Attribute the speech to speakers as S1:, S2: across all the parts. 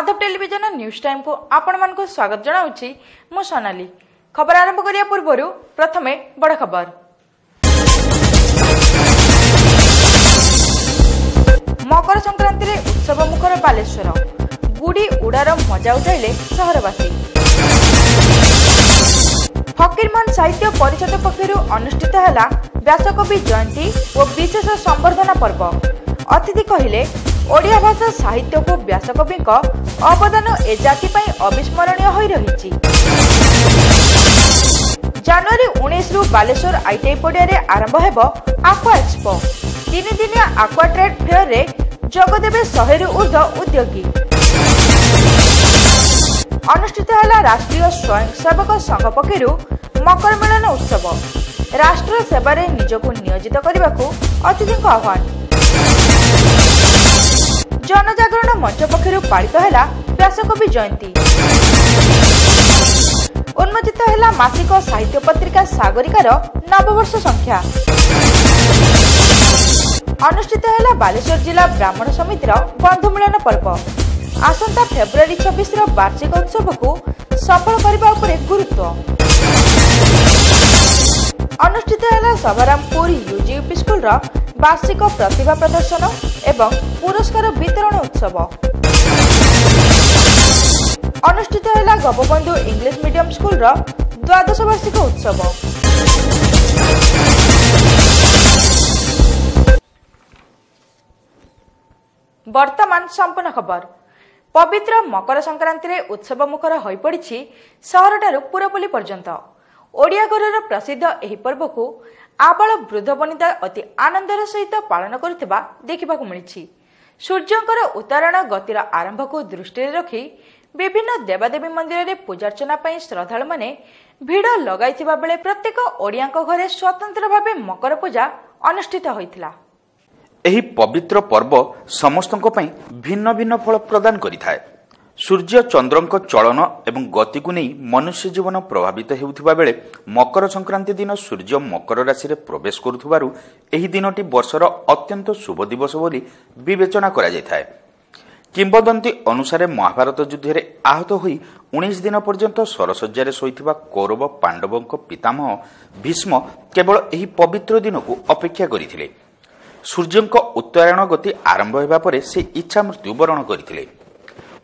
S1: Madhav television news ଟାଇମ୍କୁ ଆପଣମାନଙ୍କୁ ସ୍ୱାଗତ ଜଣାଉଛି ମୁଁ ସୋନାଲି ଖବର ଆରମ୍ଭ କରିବା ପୂର୍ବରୁ ପ୍ରଥମେ ବଡ଼ ଖବର ମକର ସଂକ୍ରାନ୍ତିରେ ଉତ୍ସବ ମୁଖର ବାଲେଶ୍ୱର ଗୁଡ଼ି ଉଡ଼ାର ମଜା ଉଠାଇଲେ ସହରବାସୀ ଫକୀରମୋହନ ସାହିତ୍ୟ ପରିଷଦ ପକ୍ଷରୁ ଅନୁଷ୍ଠିତ ହେଲା ବ୍ୟାସକବି ଜୟନ୍ତୀ ଓ ବିଶେଷ ସମ୍ବର୍ଦ୍ଧନା ପର୍ବ ଅତିଥି କହିଲେ ଓଡ଼ିଆ ଭାଷା ସାହିତ୍ୟକୁ ବ୍ୟାସକବିଙ୍କ ଅବଦାନ ଏ ଜାତି ପାଇଁ ଅବିସ୍ମରଣୀୟ ହୋଇ ରହିଛି। ଜାନୁଆରୀ ଉଣେଇଶରୁ ବାଲେଶ୍ୱର ଆଇଟିଆଇ ପଡ଼ିଆରେ ଆରମ୍ଭ ହେବ ଆକ୍ୱା ଏକ୍ସପୋ। ତିନିଦିନିଆ ଆକ୍ୱା ଟ୍ରେଡ୍ ଫେୟରରେ ଯୋଗଦେବେ ଶହେରୁ ଉର୍ଦ୍ଧ୍ୱ ଉଦ୍ୟୋଗୀ। ଅନୁଷ୍ଠିତ ହେଲା ରାଷ୍ଟ୍ରୀୟ ସ୍ୱୟଂସେବକ ସଂଘ ପକ୍ଷରୁ ମକର ମିଳନ ଉତ୍ସବ। ରାଷ୍ଟ୍ର ସେବାରେ ନିଜକୁ ନିୟୋଜିତ କରିବାକୁ ଅତିଥିଙ୍କ ଆହ୍ୱାନ। ଜନଜାଗରଣ ମଞ୍ଚ ପକ୍ଷରୁ ପାଳିତ ହେଲା ବ୍ୟାସକବି ଜୟନ୍ତୀ। ଉନ୍ମୋଚିତ ହେଲା ମାସିକ ସାହିତ୍ୟ ପତ୍ରିକା ସାଗରିକାର ନବବର୍ଷ ସଂଖ୍ୟା। ଅନୁଷ୍ଠିତ ହେଲା ବାଲେଶ୍ୱର ଜିଲ୍ଲା ବ୍ରାହ୍ମଣ ସମିତିର ବନ୍ଧୁ ମିଳନ ପର୍ବ। ଆସନ୍ତା ଫେବୃଆରୀ ଛବିଶର ବାର୍ଷିକ ଉତ୍ସବକୁ ସଫଳ କରିବା ଉପରେ ଗୁରୁତ୍ୱ। ଅନୁଷ୍ଠିତ ହେଲା ସଭାରାମପୁର ୟୁଜିୟୁପି ସ୍କୁଲର ବାର୍ଷିକ ପ୍ରତିଭା ପ୍ରଦର୍ଶନ ଏବଂ ପୁରସ୍କାର ବିତରଣ ଉତ୍ସବ। ଅନୁଷ୍ଠିତ ହେଲା ଗୋପବନ୍ଧୁ ଇଂଲିଶ ମିଡିୟମ ସ୍କୁଲର ଦ୍ୱାଦଶ ବାର୍ଷିକ ଉତ୍ସବ। ବର୍ତ୍ତମାନ ସମ୍ପୂର୍ଣ୍ଣ ଖବର। ପବିତ୍ର ମକର ସଂକ୍ରାନ୍ତିରେ ଉତ୍ସବ ମୁଖର ହୋଇପଡ଼ିଛି ସହରଠାରୁ ପୁରପଲ୍ଲୀ ପର୍ଯ୍ୟନ୍ତ। ଓଡ଼ିଆ ଘରର ପ୍ରସିଦ୍ଧ ଏହି ପର୍ବକୁ ଆବାଳ ବୃଦ୍ଧ ବନିତା ଅତି ଆନନ୍ଦର ସହିତ ପାଳନ କରୁଥିବା ଦେଖିବାକୁ ମିଳିଛି। ସୂର୍ଯ୍ୟଙ୍କର ଉତ୍ତରାୟଣ ଗତିର ଆରମ୍ଭକୁ ଦୃଷ୍ଟିରେ ରଖି ବିଭିନ୍ନ ଦେବାଦେବୀ ମନ୍ଦିରରେ ପୂଜାର୍ଚ୍ଚନା ପାଇଁ ଶ୍ରଦ୍ଧାଳୁମାନେ ଭିଡ଼ ଲଗାଇଥିବା ବେଳେ ପ୍ରତ୍ୟେକ ଓଡ଼ିଆଙ୍କ ଘରେ ସ୍ୱତନ୍ତ୍ର ଭାବେ ମକର ପୂଜା ଅନୁଷ୍ଠିତ ହୋଇଥିଲା।
S2: ଏହି ପବିତ୍ର ପର୍ବ ସମସ୍ତଙ୍କ ପାଇଁ ଭିନ୍ନ ଭିନ୍ନ ଫଳ ପ୍ରଦାନ କରିଥାଏ। ସୂର୍ଯ୍ୟ ଚନ୍ଦ୍ରଙ୍କ ଚଳନ ଏବଂ ଗତିକୁ ନେଇ ମନୁଷ୍ୟ ଜୀବନ ପ୍ରଭାବିତ ହେଉଥିବା ବେଳେ ମକର ସଂକ୍ରାନ୍ତି ଦିନ ସୂର୍ଯ୍ୟ ମକର ରାଶିରେ ପ୍ରବେଶ କରୁଥିବାରୁ ଏହି ଦିନଟି ବର୍ଷର ଅତ୍ୟନ୍ତ ଶୁଭ ଦିବସ ବୋଲି ବିବେଚନା କରାଯାଇଥାଏ। କିମ୍ବଦନ୍ତୀ ଅନୁସାରେ ମହାଭାରତ ଯୁଦ୍ଧରେ ଆହତ ହୋଇ ଉଣେଇଶ ଦିନ ପର୍ଯ୍ୟନ୍ତ ସରଶଯ୍ୟାରେ ଶୋଇଥିବା କୌରବ ପାଣ୍ଡବଙ୍କ ପିତାମହ ଭୀଷ୍ମ କେବଳ ଏହି ପବିତ୍ର ଦିନକୁ ଅପେକ୍ଷା କରିଥିଲେ। ସୂର୍ଯ୍ୟଙ୍କ ଉତ୍ତରାୟଣ ଗତି ଆରମ୍ଭ ହେବା ପରେ ସେ ଇଚ୍ଛା ମୃତ୍ୟୁ ବରଣ କରିଥିଲେ।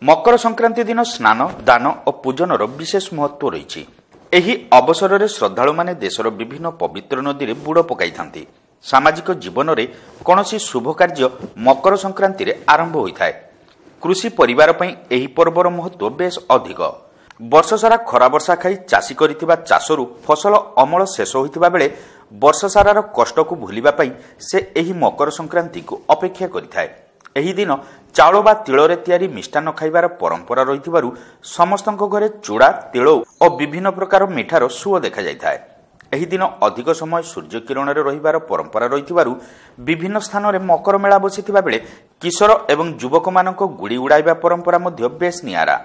S2: ମକର ସଂକ୍ରାନ୍ତି ଦିନ ସ୍ନାନ ଦାନ ଓ ପୂଜନର ବିଶେଷ ମହତ୍ତ୍ୱ ରହିଛି। ଏହି ଅବସରରେ ଶ୍ରଦ୍ଧାଳୁମାନେ ଦେଶର ବିଭିନ୍ନ ପବିତ୍ର ନଦୀରେ ବୁଡ଼ ପକାଇଥାନ୍ତି। ସାମାଜିକ ଜୀବନରେ କୌଣସି ଶୁଭ କାର୍ଯ୍ୟ ମକର ସଂକ୍ରାନ୍ତିରେ ଆରମ୍ଭ ହୋଇଥାଏ। କୃଷି ପରିବାର ପାଇଁ ଏହି ପର୍ବର ମହତ୍ତ୍ୱ ବେଶ୍ ଅଧିକ। ବର୍ଷସାରା ଖରା ବର୍ଷା ଖାଇ ଚାଷୀ କରିଥିବା ଚାଷରୁ ଫସଲ ଅମଳ ଶେଷ ହୋଇଥିବା ବେଳେ ବର୍ଷସାରାର କଷ୍ଟକୁ ଭୁଲିବା ପାଇଁ ସେ ଏହି ମକର ସଂକ୍ରାନ୍ତିକୁ ଅପେକ୍ଷା କରିଥାଏ। ଏହି ଦିନ ଚାଉଳ ବା ତିଳରେ ତିଆରି ମିଷ୍ଟାନ୍ନ ଖାଇବାର ପରମ୍ପରା ରହିଥିବାରୁ ସମସ୍ତଙ୍କ ଘରେ ଚୂଡ଼ା ତିଳ ଓ ବିଭିନ୍ନ ପ୍ରକାର ମିଠାର ସୁଅ ଦେଖାଯାଇଥାଏ। ଏହି ଦିନ ଅଧିକ ସମୟ ସୂର୍ଯ୍ୟ କିରଣରେ ରହିବାର ପରମ୍ପରା ରହିଥିବାରୁ ବିଭିନ୍ନ ସ୍ଥାନରେ ମକର ମେଳା ବସିଥିବା ବେଳେ କିଶୋର ଏବଂ ଯୁବକମାନଙ୍କ ଗୁଡ଼ି ଉଡ଼ାଇବା ପରମ୍ପରା ମଧ୍ୟ ବେଶ୍ ନିଆରା।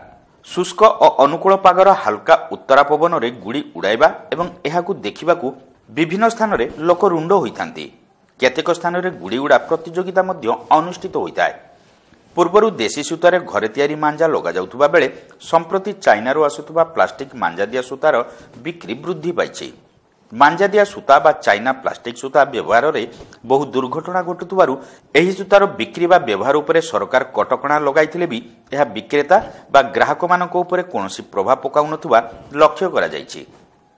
S2: ଶୁଷ୍କ ଓ ଅନୁକୂଳ ପାଗର ହାଲକା ଉତ୍ତରା ପବନରେ ଗୁଡ଼ି ଉଡ଼ାଇବା ଏବଂ ଏହାକୁ ଦେଖିବାକୁ ବିଭିନ୍ନ ସ୍ଥାନରେ ଲୋକ ରୁଣ୍ଡ ହୋଇଥାନ୍ତି। କେତେକ ସ୍ଥାନରେ ଗୁଡ଼ି ଉଡ଼ା ପ୍ରତିଯୋଗିତା ମଧ୍ୟ ଅନୁଷ୍ଠିତ ହୋଇଥାଏ। ପୂର୍ବରୁ ଦେଶୀ ସୂତାରେ ଘରେ ତିଆରି ମାଞ୍ଜା ଲଗାଯାଉଥିବା ବେଳେ ସମ୍ପ୍ରତି ଚାଇନାରୁ ଆସୁଥିବା ପ୍ଲାଷ୍ଟିକ୍ ମାଞ୍ଜାଦିଆ ସୂତାର ବିକ୍ରି ବୃଦ୍ଧି ପାଇଛି। ମାଞ୍ଜାଦିଆ ସୂତା ବା ଚାଇନା ପ୍ଲାଷ୍ଟିକ୍ ସୂତା ବ୍ୟବହାରରେ ବହୁ ଦୁର୍ଘଟଣା ଘଟୁଥିବାରୁ ଏହି ସୂତାର ବିକ୍ରି ବା ବ୍ୟବହାର ଉପରେ ସରକାର କଟକଣା ଲଗାଇଥିଲେ ବି ଏହା ବିକ୍ରେତା ବା ଗ୍ରାହକମାନଙ୍କ ଉପରେ କୌଣସି ପ୍ରଭାବ ପକାଉନଥିବା ଲକ୍ଷ୍ୟ କରାଯାଇଛି।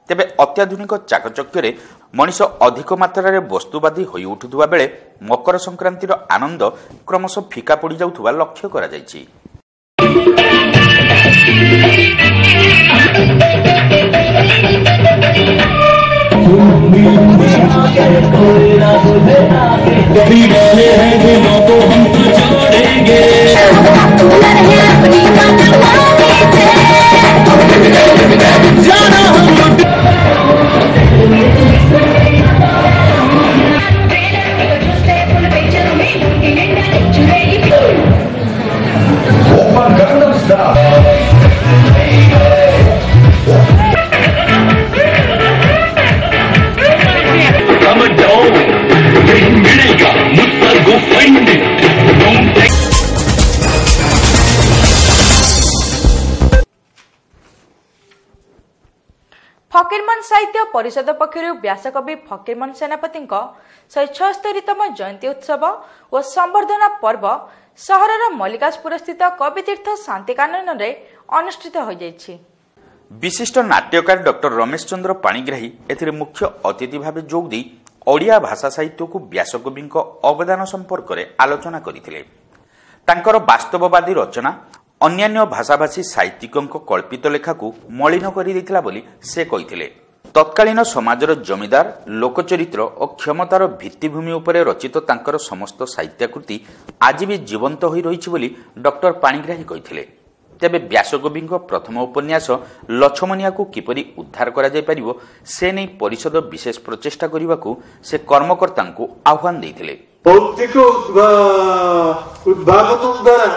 S2: ତେବେ ଅତ୍ୟାଧୁନିକ ଚାକଚକ୍ୟରେ ମଣିଷ ଅଧିକ ମାତ୍ରାରେ ବସ୍ତୁବାଦୀ ହୋଇ ଉଠୁଥିବା ବେଳେ ମକର ସଂକ୍ରାନ୍ତିର ଆନନ୍ଦ କ୍ରମଶଃ ଫିକା ପଡ଼ିଯାଉଥିବା ଲକ୍ଷ୍ୟ କରାଯାଇଛି।
S3: कभी वाले हैं दिनों को हम चढ़ेंगे जाना हम
S1: ପରିଷଦ ପକ୍ଷରୁ ବ୍ୟାସକବି ଫକୀରମୋହନ ସେନାପତିଙ୍କ ଶହେ ଛଅସ୍ତରୀତମ ଜୟନ୍ତୀ ଉତ୍ସବ ଓ ସମ୍ବର୍ଦ୍ଧନା ପର୍ବ ସହରର ମଲ୍ଲିକାଜପୁରସ୍ଥିତ କବିତୀର୍ଥ ଶାନ୍ତିକାନନରେ ଅନୁଷ୍ଠିତ ହୋଇଯାଇଛି।
S2: ବିଶିଷ୍ଟ ନାଟ୍ୟକାର ଡକ୍ଟର ରମେଶ ଚନ୍ଦ୍ର ପାଣିଗ୍ରାହୀ ଏଥିରେ ମୁଖ୍ୟ ଅତିଥି ଭାବେ ଯୋଗ ଦେଇ ଓଡ଼ିଆ ଭାଷା ସାହିତ୍ୟକୁ ବ୍ୟାସକବିଙ୍କ ଅବଦାନ ସମ୍ପର୍କରେ ଆଲୋଚନା କରିଥିଲେ। ତାଙ୍କର ବାସ୍ତବବାଦୀ ରଚନା ଅନ୍ୟାନ୍ୟ ଭାଷାଭାଷୀ ସାହିତ୍ୟିକଙ୍କ କଳ୍ପିତ ଲେଖାକୁ ମଳିନ କରିଦେଇଥିଲା ବୋଲି ସେ କହିଥିଲେ। ତତ୍କାଳୀନ ସମାଜର ଜମିଦାର ଲୋକଚରିତ୍ର ଓ କ୍ଷମତାର ଭିତ୍ତିଭୂମି ଉପରେ ରଚିତ ତାଙ୍କର ସମସ୍ତ ସାହିତ୍ୟାକୃତି ଆଜି ବି ଜୀବନ୍ତ ହୋଇ ରହିଛି ବୋଲି ଡକ୍ଟର ପାଣିଗ୍ରାହୀ କହିଥିଲେ। ତେବେ ବ୍ୟାସକବିଙ୍କ ପ୍ରଥମ ଉପନ୍ୟାସ ଲଛମନିଆକୁ କିପରି ଉଦ୍ଧାର କରାଯାଇପାରିବ ସେ ନେଇ ପରିଷଦ ବିଶେଷ ପ୍ରଚେଷ୍ଟା କରିବାକୁ ସେ କର୍ମକର୍ତ୍ତାଙ୍କୁ ଆହ୍ୱାନ ଦେଇଥିଲେ।
S4: ବୌଦ୍ଧିକ ଉଦ୍ଭା- ଉଦ୍ଭାବନ ଦ୍ୱାରା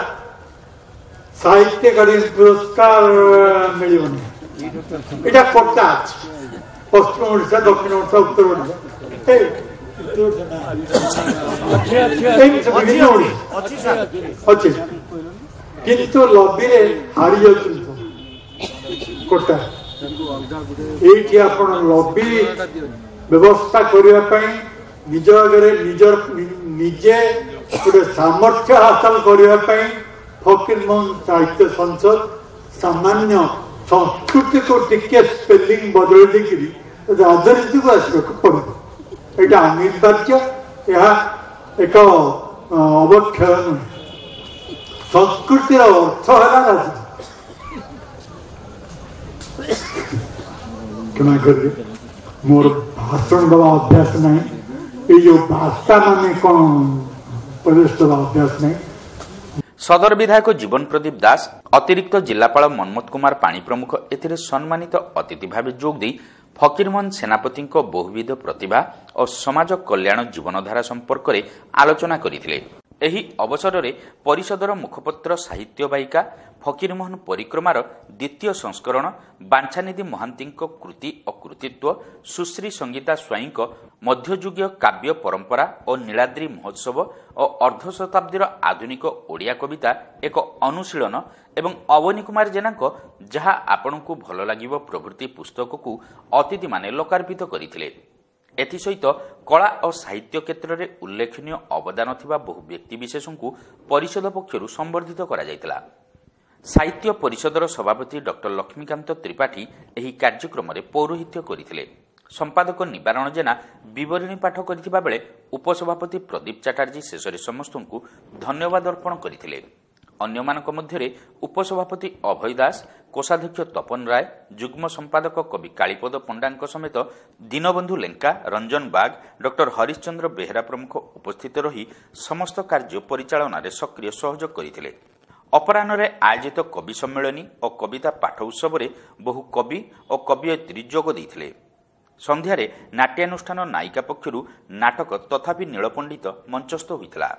S4: ସାହିତ୍ୟ ଏକାଡେମୀ ପୁରସ୍କାର ମିଳିବନି। ଏଇଟା ପଟ୍ଟା ଅଛି। ପଶ୍ଚିମ ଓଡ଼ିଶା ଦକ୍ଷିଣ ଓଡ଼ିଶା ଉତ୍ତର ଓଡ଼ିଶା ଏ- ଏମିତି ବିଭିନ୍ନ ଓଡ଼ିଶା ଅଛି କିନ୍ତୁ ଲବିରେ ହାରି ଯାଉଛନ୍ତି କୋଟା ଏଇଠି ଆପଣ ଲବି ବ୍ୟବସ୍ଥା କରିବା ପାଇଁ ନିଜ ଆଗରେ ନିଜର ନିଜେ ଗୋଟେ ସାମର୍ଥ୍ୟ ହାସଲ କରିବା ପାଇଁ ଫକୀର ମୋହନ ସାହିତ୍ୟ ସଂସଦ ସାମାନ୍ୟ ସଂସ୍କୃତିକୁ ଟିକେ ସ୍ପେଲିଂ ବଦଳି ଦେଇକିରି ରାଜନୀତିକୁ ଆସିବାକୁ ପଡ଼ିବ ଏଇଟା ଅନିବାର୍ଯ୍ୟ ଏହା ଏକ ଅ, ଅବକ୍ଷୟ ନୁହେଁ ସଂସ୍କୃତିର ଅର୍ଥ ହେଲା ରାଜନୀତି କ୍ଷମା କରିବେ ମୋର ଭାଷଣ ଦେବା ଅଭ୍ୟାସ ନାହିଁ ଏଇ ଯୋଉ ଭାଷା ମାନେ କ'ଣ ଉପଦେଶ ଦେବା ଅଭ୍ୟାସ ନାହିଁ
S2: ସଦର ବିଧାୟକ ଜୀବନ ପ୍ରଦୀପ ଦାସ ଅତିରିକ୍ତ ଜିଲ୍ଲାପାଳ ମନ୍ମଥ କୁମାର ପାଣି ପ୍ରମୁଖ ଏଥିରେ ସମ୍ମାନିତ ଅତିଥି ଭାବେ ଯୋଗ ଦେଇ ଫକୀରମୋହନ ସେନାପତିଙ୍କ ବହୁବିଧ ପ୍ରତିଭା ଓ ସମାଜ କଲ୍ୟାଣ ଜୀବନଧାରା ସମ୍ପର୍କରେ ଆଲୋଚନା କରିଥିଲେ ଏହି ଅବସରରେ ପରିଷଦର ମୁଖପତ୍ର ସାହିତ୍ୟ ବାହିକା ଫକୀରମୋହନ ପରିକ୍ରମାର ଦ୍ୱିତୀୟ ସଂସ୍କରଣ ବାଞ୍ଛାନିଧି ମହାନ୍ତିଙ୍କ କୃତି ଓ କୃତିତ୍ୱ ସୁଶ୍ରୀ ସଙ୍ଗୀତା ସ୍ୱାଇଁଙ୍କ ମଧ୍ୟଯୁଗୀୟ କାବ୍ୟ ପରମ୍ପରା ଓ ନୀଳାଦ୍ରି ମହୋତ୍ସବ ଓ ଅର୍ଦ୍ଧ ଶତାବ୍ଦୀର ଆଧୁନିକ ଓଡ଼ିଆ କବିତା ଏକ ଅନୁଶୀଳନ ଏବଂ ଅବନୀ କୁମାର ଜେନାଙ୍କ ଯାହା ଆପଣଙ୍କୁ ଭଲ ଲାଗିବ ପ୍ରଭୃତି ପୁସ୍ତକକୁ ଅତିଥିମାନେ ଲୋକାର୍ପିତ କରିଥିଲେ। ଏଥିସହିତ କଳା ଓ ସାହିତ୍ୟ କ୍ଷେତ୍ରରେ ଉଲ୍ଲେଖନୀୟ ଅବଦାନ ଥିବା ବହୁ ବ୍ୟକ୍ତିବିଶେଷଙ୍କୁ ପରିଷଦ ପକ୍ଷରୁ ସମ୍ବର୍ଦ୍ଧିତ କରାଯାଇଥିଲା। ସାହିତ୍ୟ ପରିଷଦର ସଭାପତି ଡକ୍ଟର ଲକ୍ଷ୍ମୀକାନ୍ତ ତ୍ରିପାଠୀ ଏହି କାର୍ଯ୍ୟକ୍ରମରେ ପୌରୋହିତ୍ୟ କରିଥିଲେ। ସମ୍ପାଦକ ନିବାରଣ ଜେନା ବିବରଣୀ ପାଠ କରିଥିବା ବେଳେ ଉପସଭାପତି ପ୍ରଦୀପ ଚାଟାର୍ଜୀ ଶେଷରେ ସମସ୍ତଙ୍କୁ ଧନ୍ୟବାଦ ଅର୍ପଣ କରିଥିଲେ। ଅନ୍ୟମାନଙ୍କ ମଧ୍ୟରେ ଉପସଭାପତି ଅଭୟ ଦାସ କୋଷାଧ୍ୟକ୍ଷ ତପନ ରାୟ ଯୁଗ୍ମ ସମ୍ପାଦକ କବି କାଳୀପଦ ପଣ୍ଡାଙ୍କ ସମେତ ଦୀନବନ୍ଧୁ ଲେଙ୍କା ରଞ୍ଜନ ବାଗ ଡକ୍ଟର ହରିଶ୍ଚନ୍ଦ୍ର ବେହେରା ପ୍ରମୁଖ ଉପସ୍ଥିତ ରହି ସମସ୍ତ କାର୍ଯ୍ୟ ପରିଚାଳନାରେ ସକ୍ରିୟ ସହଯୋଗ କରିଥିଲେ। ଅପରାହ୍ନରେ ଆୟୋଜିତ କବି ସମ୍ମିଳନୀ ଓ କବିତା ପାଠ ଉତ୍ସବରେ ବହୁ କବି ଓ କବିୟତ୍ରୀ ଯୋଗ ଦେଇଥିଲେ। ସନ୍ଧ୍ୟାରେ ନାଟ୍ୟାନୁଷ୍ଠାନ ନାୟିକା ପକ୍ଷରୁ ନାଟକ ତଥାପି ନୀଳପଣ୍ଡିତ ମଞ୍ଚସ୍ଥ ହୋଇଥିଲା।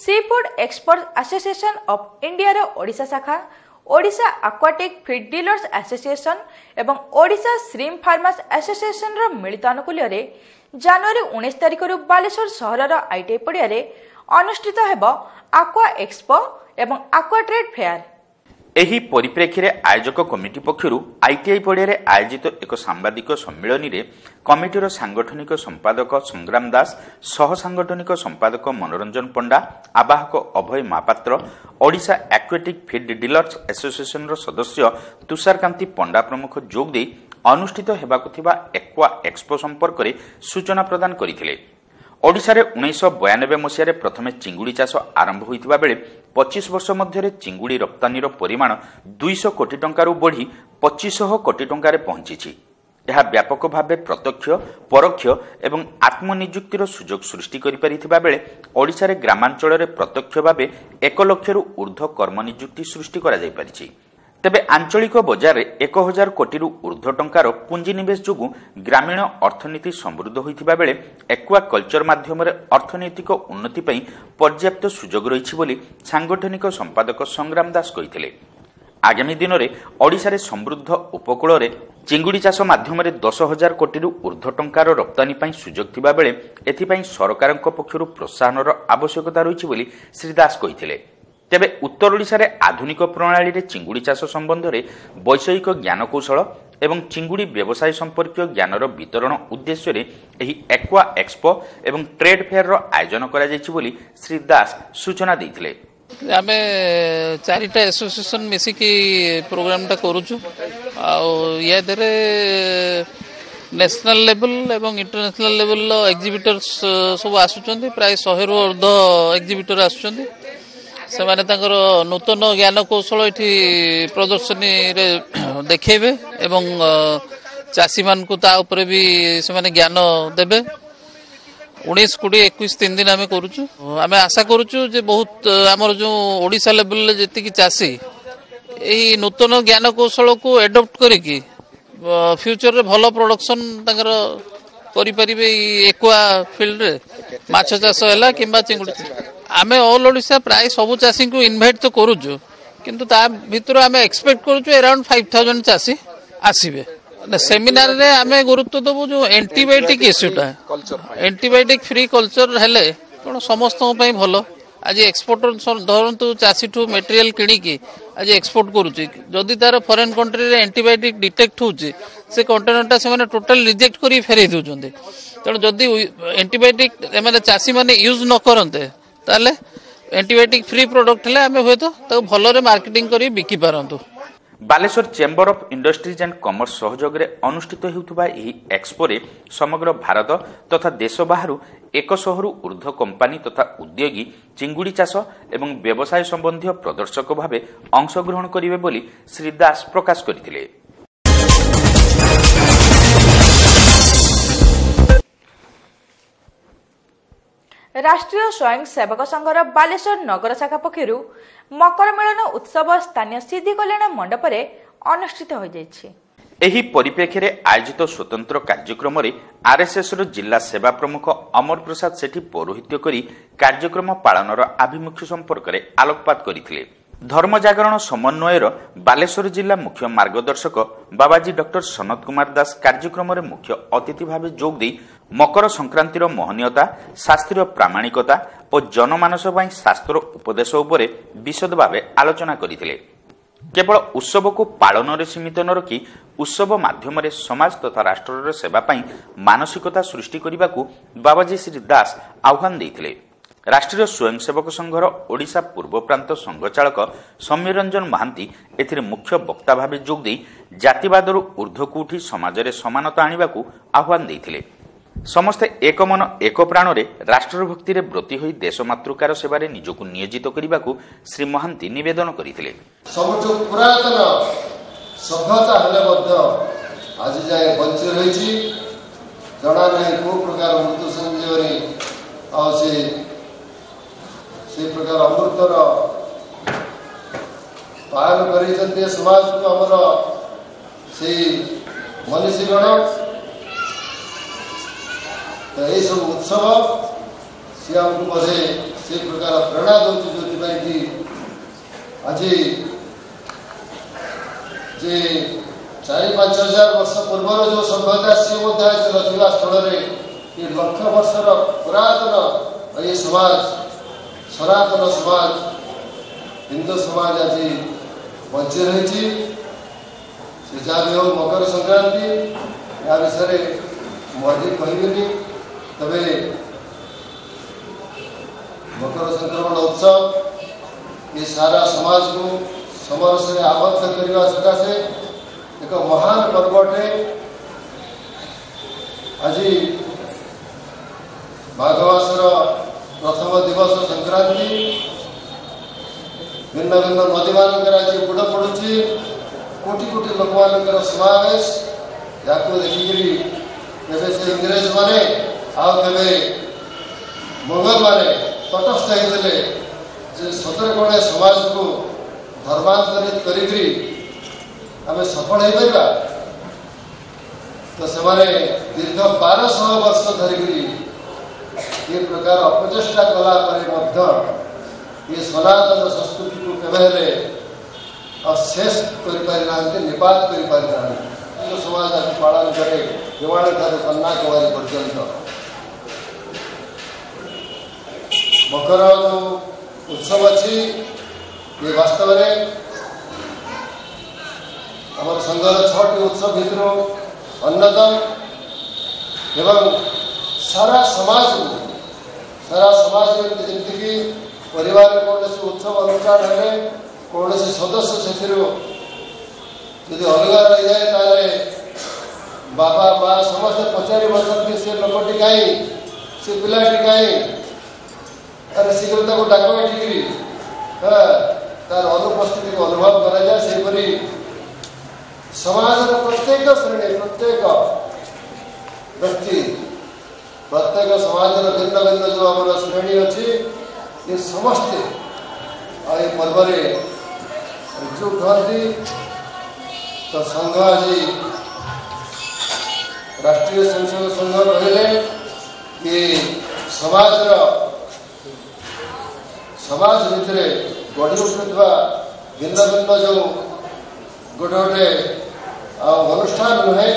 S1: ସିଫୁଡ୍ ଏକ୍ସପର୍ଟ ଆସୋସିଏସନ୍ ଅଫ୍ ଇଣ୍ଡିଆର ଓଡ଼ିଶା ଶାଖା Odisha aquatic feed dealers association ଏବଂ ଓଡ଼ିଶା ଶ୍ରିମ୍ ଫାର୍ମାର୍ସ ଆସୋସିଏସନ୍ର ମିଳିତ ଆନୁକୂଲ୍ୟରେ ଜାନୁଆରୀ ଉଣେଇଶ ତାରିଖରୁ ବାଲେଶ୍ୱର ସହରର ଆଇଟିଆଇ ପଡ଼ିଆରେ ଅନୁଷ୍ଠିତ ହେବ ଆକ୍ୱା ଏକ୍ସପୋ ଏବଂ ଆକ୍ୱା ଟ୍ରେଡ୍ ଫେୟାର
S2: ଏହି ପରିପ୍ରେକ୍ଷୀରେ ଆୟୋଜକ କମିଟି ପକ୍ଷରୁ ଆଇଟିଆଇ ପଡ଼ିଆରେ ଆୟୋଜିତ ଏକ ସାମ୍ବାଦିକ ସମ୍ମିଳନୀରେ କମିଟିର ସାଂଗଠନିକ ସମ୍ପାଦକ ସଂଗ୍ରାମ ଦାସ ସହ ସାଂଗଠନିକ ସମ୍ପାଦକ ମନୋରଞ୍ଜନ ପଣ୍ଡା ଆବାହକ Abhay Mohapatra Odisha aquatic feed dealers ଆସୋସିଏସନର ସଦସ୍ୟ ତୁଷାରକାନ୍ତି ପଣ୍ଡା ପ୍ରମୁଖ ଯୋଗ ଦେଇ ଅନୁଷ୍ଠିତ ହେବାକୁ ଥିବା ଏକ୍ୱା ଏକ୍ସପୋ ସମ୍ପର୍କରେ ସୂଚନା ପ୍ରଦାନ କରିଥିଲେ। ଓଡ଼ିଶାରେ ଉଣେଇଶହ ବୟାନବେ ମସିହାରେ ପ୍ରଥମେ ଚିଙ୍ଗୁଡ଼ି ଚାଷ ଆରମ୍ଭ ହୋଇଥିବା ବେଳେ ପଚିଶ ବର୍ଷ ମଧ୍ୟରେ ଚିଙ୍ଗୁଡ଼ି ରପ୍ତାନୀର ପରିମାଣ ଦୁଇଶହ କୋଟି ଟଙ୍କାରୁ ବଢ଼ି ପଚିଶଶହ କୋଟି ଟଙ୍କାରେ ପହଞ୍ଚିଛି। ଏହା ବ୍ୟାପକ ଭାବେ ପ୍ରତ୍ୟକ୍ଷ ପରୋକ୍ଷ ଏବଂ ଆତ୍ମନିଯୁକ୍ତିର ସୁଯୋଗ ସୃଷ୍ଟି କରିପାରିଥିବା ବେଳେ ଓଡ଼ିଶାରେ ଗ୍ରାମାଞ୍ଚଳରେ ପ୍ରତ୍ୟକ୍ଷ ଭାବେ ଏକ ଲକ୍ଷରୁ ଉର୍ଦ୍ଧ୍ୱ କର୍ମନିଯୁକ୍ତି ସୃଷ୍ଟି କରାଯାଇପାରିଛି। ତେବେ ଆଞ୍ଚଳିକ ବଜାରରେ ଏକ ହଜାର କୋଟିରୁ ଉର୍ଦ୍ଧ୍ୱ ଟଙ୍କାର ପୁଞ୍ଜିନିବେଶ ଯୋଗୁଁ ଗ୍ରାମୀଣ ଅର୍ଥନୀତି ସମୃଦ୍ଧ ହୋଇଥିବା ବେଳେ ଏକୁଆ କଲଚର ମାଧ୍ୟମରେ ଅର୍ଥନୈତିକ ଉନ୍ନତି ପାଇଁ ପର୍ଯ୍ୟାପ୍ତ ସୁଯୋଗ ରହିଛି ବୋଲି ସାଂଗଠନିକ ସମ୍ପାଦକ ସଂଗ୍ରାମ ଦାସ କହିଥିଲେ। ଆଗାମୀ ଦିନରେ ଓଡ଼ିଶାରେ ସମୃଦ୍ଧ ଉପକୂଳରେ ଚିଙ୍ଗୁଡ଼ି ଚାଷ ମାଧ୍ୟମରେ ଦଶ ହଜାର କୋଟିରୁ ଉର୍ଦ୍ଧ୍ୱ ଟଙ୍କାର ରପ୍ତାନୀ ପାଇଁ ସୁଯୋଗ ଥିବା ବେଳେ ଏଥିପାଇଁ ସରକାରଙ୍କ ପକ୍ଷରୁ ପ୍ରୋତ୍ସାହନର ଆବଶ୍ୟକତା ରହିଛି ବୋଲି ଶ୍ରୀ ଦାସ କହିଥିଲେ। ତେବେ ଉତ୍ତର ଓଡ଼ିଶାରେ ଆଧୁନିକ ପ୍ରଣାଳୀରେ ଚିଙ୍ଗୁଡ଼ି ଚାଷ ସମ୍ବନ୍ଧରେ ବୈଷୟିକ ଜ୍ଞାନକୌଶଳ ଏବଂ ଚିଙ୍ଗୁଡ଼ି ବ୍ୟବସାୟ ସମ୍ପର୍କୀୟ ଜ୍ଞାନର ବିତରଣ ଉଦ୍ଦେଶ୍ୟରେ ଏହି ଏକ୍ୱା ଏକ୍ସପୋ ଏବଂ ଟ୍ରେଡ୍ ଫେୟାରର ଆୟୋଜନ କରାଯାଇଛି ବୋଲି ଶ୍ରୀ ଦାସ ସୂଚନା ଦେଇଥିଲେ।
S5: ଆମେ ଚାରିଟା ଆସୋସିଏସନ୍ ମିଶିକି ପ୍ରୋଗ୍ରାମଟା କରୁଛୁ। ଆଉ ୟା ଦେହରେ ନ୍ୟାସନାଲ ଲେଭେଲ ଏବଂ ଇଣ୍ଟରନ୍ୟାସନାଲ ଲେଭେଲର ଏକ୍ଜିବିଟର୍ସ ସବୁ ଆସୁଛନ୍ତି। ପ୍ରାୟ ଶହେରୁ ଅର୍ଦ୍ଧ ଏକ୍ଜିବିଟର ଆସୁଛନ୍ତି। ସେମାନେ ତାଙ୍କର ନୂତନ ଜ୍ଞାନ କୌଶଳ ଏଠି ପ୍ରଦର୍ଶନୀରେ ଦେଖେଇବେ ଏବଂ ଚାଷୀମାନଙ୍କୁ ତା ଉପରେ ବି ସେମାନେ ଜ୍ଞାନ ଦେବେ। ଉଣେଇଶ କୋଡ଼ିଏ ଏକୋଇଶ ତିନି ଦିନ ଆମେ କରୁଛୁ। ଆମେ ଆଶା କରୁଛୁ ଯେ ବହୁତ ଆମର ଯେଉଁ ଓଡ଼ିଶା ଲେଭେଲରେ ଯେତିକି ଚାଷୀ ଏହି ନୂତନ ଜ୍ଞାନ କୌଶଳକୁ ଆଡପ୍ଟ କରିକି ଫ୍ୟୁଚରରେ ଭଲ ପ୍ରଡକ୍ସନ ତାଙ୍କର କରିପାରିବେ ଏଇ ଏକୁଆ ଫିଲ୍ଡରେ মাছ চাষ হল কিংবা চিଙ୍ଗୁড়ি আমি অল ওড়িশা প্রায় সবু চাষীকে ইনভাইট তো করুছু কিন্তু তা ভিতরে আমি এক্সপেক্ট করুছু এরাউন্ড ফাইভ থাউজেন্ড চাষী আসবে সেমিনারে আমি গুরুত্ব দেবু যে এন্টিবায়োটিক ইস্যুটা এন্টিবায়োটিক ফ্রি কলচর হলে তেমন সমস্ত ভালো আজ এক্সপোর্টর ধরন্তু চাষীঠু মেটেরিয়াল কিণিকি ଆଜି ଏକ୍ସପୋର୍ଟ କରୁଛି। ଯଦି ତାର ଫରେନ୍ କଣ୍ଟ୍ରିରେ ଆଣ୍ଟିବାୟୋଟିକ୍ ଡିଟେକ୍ଟ ହେଉଛି ସେ କଣ୍ଟେନରଟା ସେମାନେ ଟୋଟାଲ ରିଜେକ୍ଟ କରି ଫେରେଇ ଦେଉଛନ୍ତି। ତେଣୁ ଯଦି ଆଣ୍ଟିବାୟୋଟିକ୍ ଏମାନେ ଚାଷୀମାନେ ୟୁଜ୍ ନ କରନ୍ତେ ତାହେଲେ ଆଣ୍ଟିବାୟୋଟିକ୍ ଫ୍ରି ପ୍ରଡକ୍ଟ ହେଲେ ଆମେ ହୁଏତ ତାକୁ ଭଲରେ ମାର୍କେଟିଂ କରି ବିକି ପାରନ୍ତୁ।
S2: Balasore chamber of industries and commerce ସହଯୋଗରେ ଅନୁଷ୍ଠିତ ହେଉଥିବା ଏହି ଏକ୍ସପୋରେ ସମଗ୍ର ଭାରତ ତଥା ଦେଶ ବାହାରୁ ଏକଶହରୁ ଉର୍ଦ୍ଧ୍ୱ କମ୍ପାନୀ ତଥା ଉଦ୍ୟୋଗୀ ଚିଙ୍ଗୁଡ଼ି ଚାଷ ଏବଂ ବ୍ୟବସାୟ ସମ୍ବନ୍ଧୀୟ ପ୍ରଦର୍ଶକ ଭାବେ ଅଂଶଗ୍ରହଣ କରିବେ ବୋଲି ଶ୍ରୀ ଦାସ ପ୍ରକାଶ କରିଥିଲେ।
S1: ରାଷ୍ଟ୍ରୀୟ ସ୍ୱୟଂ ସେବକ ସଂଘର ବାଲେଶ୍ୱର ନଗର ଶାଖା ପକ୍ଷରୁ ମକର ମିଳନ ଉତ୍ସବ ସ୍ଥାନୀୟ ସିଦ୍ଧି କଲ୍ୟାଣ ମଣ୍ଡପରେ ଅନୁଷ୍ଠିତ ହୋଇଯାଇଛି।
S2: ଏହି ପରିପ୍ରେକ୍ଷୀରେ ଆୟୋଜିତ ସ୍ୱତନ୍ତ୍ର କାର୍ଯ୍ୟକ୍ରମରେ ଆର୍ଏସ୍ଏସ୍ର ଜିଲ୍ଲା ସେବା ପ୍ରମୁଖ ଅମର ପ୍ରସାଦ ସେଠୀ ପୌରୋହିତ୍ୟ କରି କାର୍ଯ୍ୟକ୍ରମ ପାଳନର ଆଭିମୁଖ୍ୟ ସମ୍ପର୍କରେ ଆଲୋକପାତ କରିଥିଲେ। ଧର୍ମଜାଗରଣ ସମନ୍ୱୟର ବାଲେଶ୍ୱର ଜିଲ୍ଲା ମୁଖ୍ୟ ମାର୍ଗଦର୍ଶକ ବାବାଜୀ ଡକ୍ଟର ସନତ କୁମାର ଦାସ କାର୍ଯ୍ୟକ୍ରମରେ ମୁଖ୍ୟ ଅତିଥି ଭାବେ ଯୋଗ ଦେଇ ମକର ସଂକ୍ରାନ୍ତିର ମହନୀୟତା ଶାସ୍ତ୍ରୀୟ ପ୍ରାମାଣିକତା ଓ ଜନମାନସ ପାଇଁ ଶାସ୍ତ୍ର ଉପଦେଶ ଉପରେ ବିଶଦ ଭାବେ ଆଲୋଚନା କରିଥିଲେ। କେବଳ ଉତ୍ସବକୁ ପାଳନରେ ସୀମିତ ନ ରଖି ଉତ୍ସବ ମାଧ୍ୟମରେ ସମାଜ ତଥା ରାଷ୍ଟ୍ରର ସେବା ପାଇଁ ମାନସିକତା ସୃଷ୍ଟି କରିବାକୁ ବାବାଜୀ ଶ୍ରୀ ଦାସ ଆହ୍ୱାନ ଦେଇଥିଲେ। ରାଷ୍ଟ୍ରୀୟ ସ୍ୱୟଂସେବକ ସଂଘର ଓଡ଼ିଶା ପୂର୍ବ ପ୍ରାନ୍ତ ସଂଘଚାଳକ ସୌମ୍ୟରଞ୍ଜନ ମହାନ୍ତି ଏଥିରେ ମୁଖ୍ୟ ବକ୍ତା ଭାବେ ଯୋଗ ଦେଇ ଜାତିବାଦରୁ ଊର୍ଦ୍ଧ୍ୱକୁ ଉଠି ସମାଜରେ ସମାନତା ଆଣିବାକୁ ଆହ୍ୱାନ ଦେଇଥିଲେ। ସମସ୍ତେ ଏକ ମନ ଏକ ପ୍ରାଣରେ ରାଷ୍ଟ୍ରଭକ୍ତିରେ ବ୍ରତୀ ହୋଇ ଦେଶ ମାତୃକାର ସେବାରେ ନିଜକୁ ନିୟୋଜିତ କରିବାକୁ ଶ୍ରୀ ମହାନ୍ତି ନିବେଦନ କରିଥିଲେ।
S6: ସବୁଠୁ ପୁରାତନ ସଭ୍ୟତା ହେଲେ ମଧ୍ୟ ଆଜି ଯାଏ ବଞ୍ଚି ରହିଛି। ଜଣା ନାହିଁ କୋଉ ପ୍ରକାର ମୃତ୍ୟୁ ସଞ୍ଜୀବନୀ ଆଉ ସେ ସେ ପ୍ରକାର ଅମୃତର ପାଳନ କରିଛନ୍ତି ସମାଜକୁ ଆମର ସେଇ ମନୀଷୀଗଣ। ତ ଏଇସବୁ ଉତ୍ସବ ସିଏ ଆମକୁ ବୋଧେ ସେ ପ୍ରକାର ପ୍ରେରଣା ଦେଉଛି ଯେଉଁଥିପାଇଁ କି ଆଜି ଯେ ଚାରି ପାଞ୍ଚ ହଜାର ବର୍ଷ ପୂର୍ବର ଯେଉଁ ସଭ୍ୟତା ସିଏ ମଧ୍ୟ ଆଜି ରହିଥିବା ସ୍ଥଳରେ ଏ ଲକ୍ଷ ବର୍ଷର ପୁରାତନ ଏହି ସମାଜ ସନାତନ ସମାଜ ହିନ୍ଦୁ ସମାଜ ଆଜି ବଞ୍ଚି ରହିଛି ସେ ଯାହା ବି ହଉ ମକର ସଂକ୍ରାନ୍ତି ଏହା ବିଷୟରେ ମୁଁ ଅଧିକ କହିବିନି ତେବେ ମକର ସଂକ୍ରମଣ ଉତ୍ସବ ଏ ସାରା ସମାଜକୁ ସମରସରେ ଆବଦ୍ଧ କରିବା ସକାଶେ ଏକ ମହାନ ପର୍ବଟେ ଆଜି ମାଘ ମାସର ପ୍ରଥମ ଦିବସ ସଂକ୍ରାନ୍ତି। ଭିନ୍ନ ଭିନ୍ନ ନଦୀମାନଙ୍କରେ ଆଜି ବୁଡ଼ ପଡ଼ୁଛି। କୋଟି କୋଟି ଲୋକମାନଙ୍କର ସମାବେଶ। ୟାକୁ ଦେଖିକିରି କେବେ ସେ ଇଂରେଜମାନେ ଆଉ କେବେ ମୋଗଲମାନେ ତଟସ୍ଥ ହେଇଥିଲେ ଯେ ସତରେ କ'ଣ ସମାଜକୁ ଧର୍ମାନ୍ତରିତ କରିକିରି ଆମେ ସଫଳ ହେଇପାରିବା? ତ ସେମାନେ ଦୀର୍ଘ ବାରଶହ ବର୍ଷ ଧରିକିରି ଏ ପ୍ରକାର ଅପଚେଷ୍ଟା କଲା ପରେ ମଧ୍ୟ ଏ ସନାତନ ସଂସ୍କୃତିକୁ କେବେ ହେଲେ ଆଉ ଶେଷ କରିପାରିନାହାନ୍ତି ନିପାତ କରିପାରିନାହାନ୍ତି ହିନ୍ଦୁ ସମାଜ ଆକୁ ପାଳନ କରେ ହିମାଳୟ ଠାରୁ କନ୍ୟାକୁମାରୀ ପର୍ଯ୍ୟନ୍ତ ମକର ଯେଉଁ ଉତ୍ସବ ଅଛି ଇଏ ବାସ୍ତବରେ ଆମର ସଂଘର ଛଅଟି ଉତ୍ସବ ଭିତରୁ ଅନ୍ୟତମ ଏବଂ ସାରା ସମାଜକୁ ସାରା ସମାଜ ଯେମିତିକି ପରିବାରରେ କୌଣସି ଉତ୍ସବ ଅନୁଷ୍ଠାନ ହେଲେ କୌଣସି ସଦସ୍ୟ ସେଥିରୁ ଯଦି ଅଲଗା ରହିଯାଏ ତାହେଲେ ବାପା ମା ସମସ୍ତେ ପଚାରି ବସନ୍ତି ସେ ଲୋକଟି କାହିଁ ସେ ପିଲାଟି କାହିଁ ଆରେ ଶୀଘ୍ର ତାକୁ ଡାକ ଏଠିକିରି ହଁ ତାର ଅନୁପସ୍ଥିତିକୁ ଅନୁଭବ କରାଯାଏ ସେହିପରି ସମାଜର ପ୍ରତ୍ୟେକ ଶ୍ରେଣୀ ପ୍ରତ୍ୟେକ ବ୍ୟକ୍ତି ପ୍ରତ୍ୟେକ ସମାଜର ଭିନ୍ନ ଭିନ୍ନ ଯେଉଁ ଆମର ଶ୍ରେଣୀ ଅଛି ଏ ସମସ୍ତେ ଆଉ ଏ ପର୍ବରେ ଏକଜୁଟ ହୁଅନ୍ତି। ତ ସଂଘ ଆଜି ରାଷ୍ଟ୍ରୀୟ ସ୍ୱୟଂସେବକ ସଂଘ କହିଲେ କି ସମାଜର ସମାଜ ଭିତରେ ଗଢ଼ି ଉଠୁଥିବା ଭିନ୍ନ ଭିନ୍ନ ଯେଉଁ ଗୋଟେ ଗୋଟେ ଆଉ ଅନୁଷ୍ଠାନ ନୁହେଁ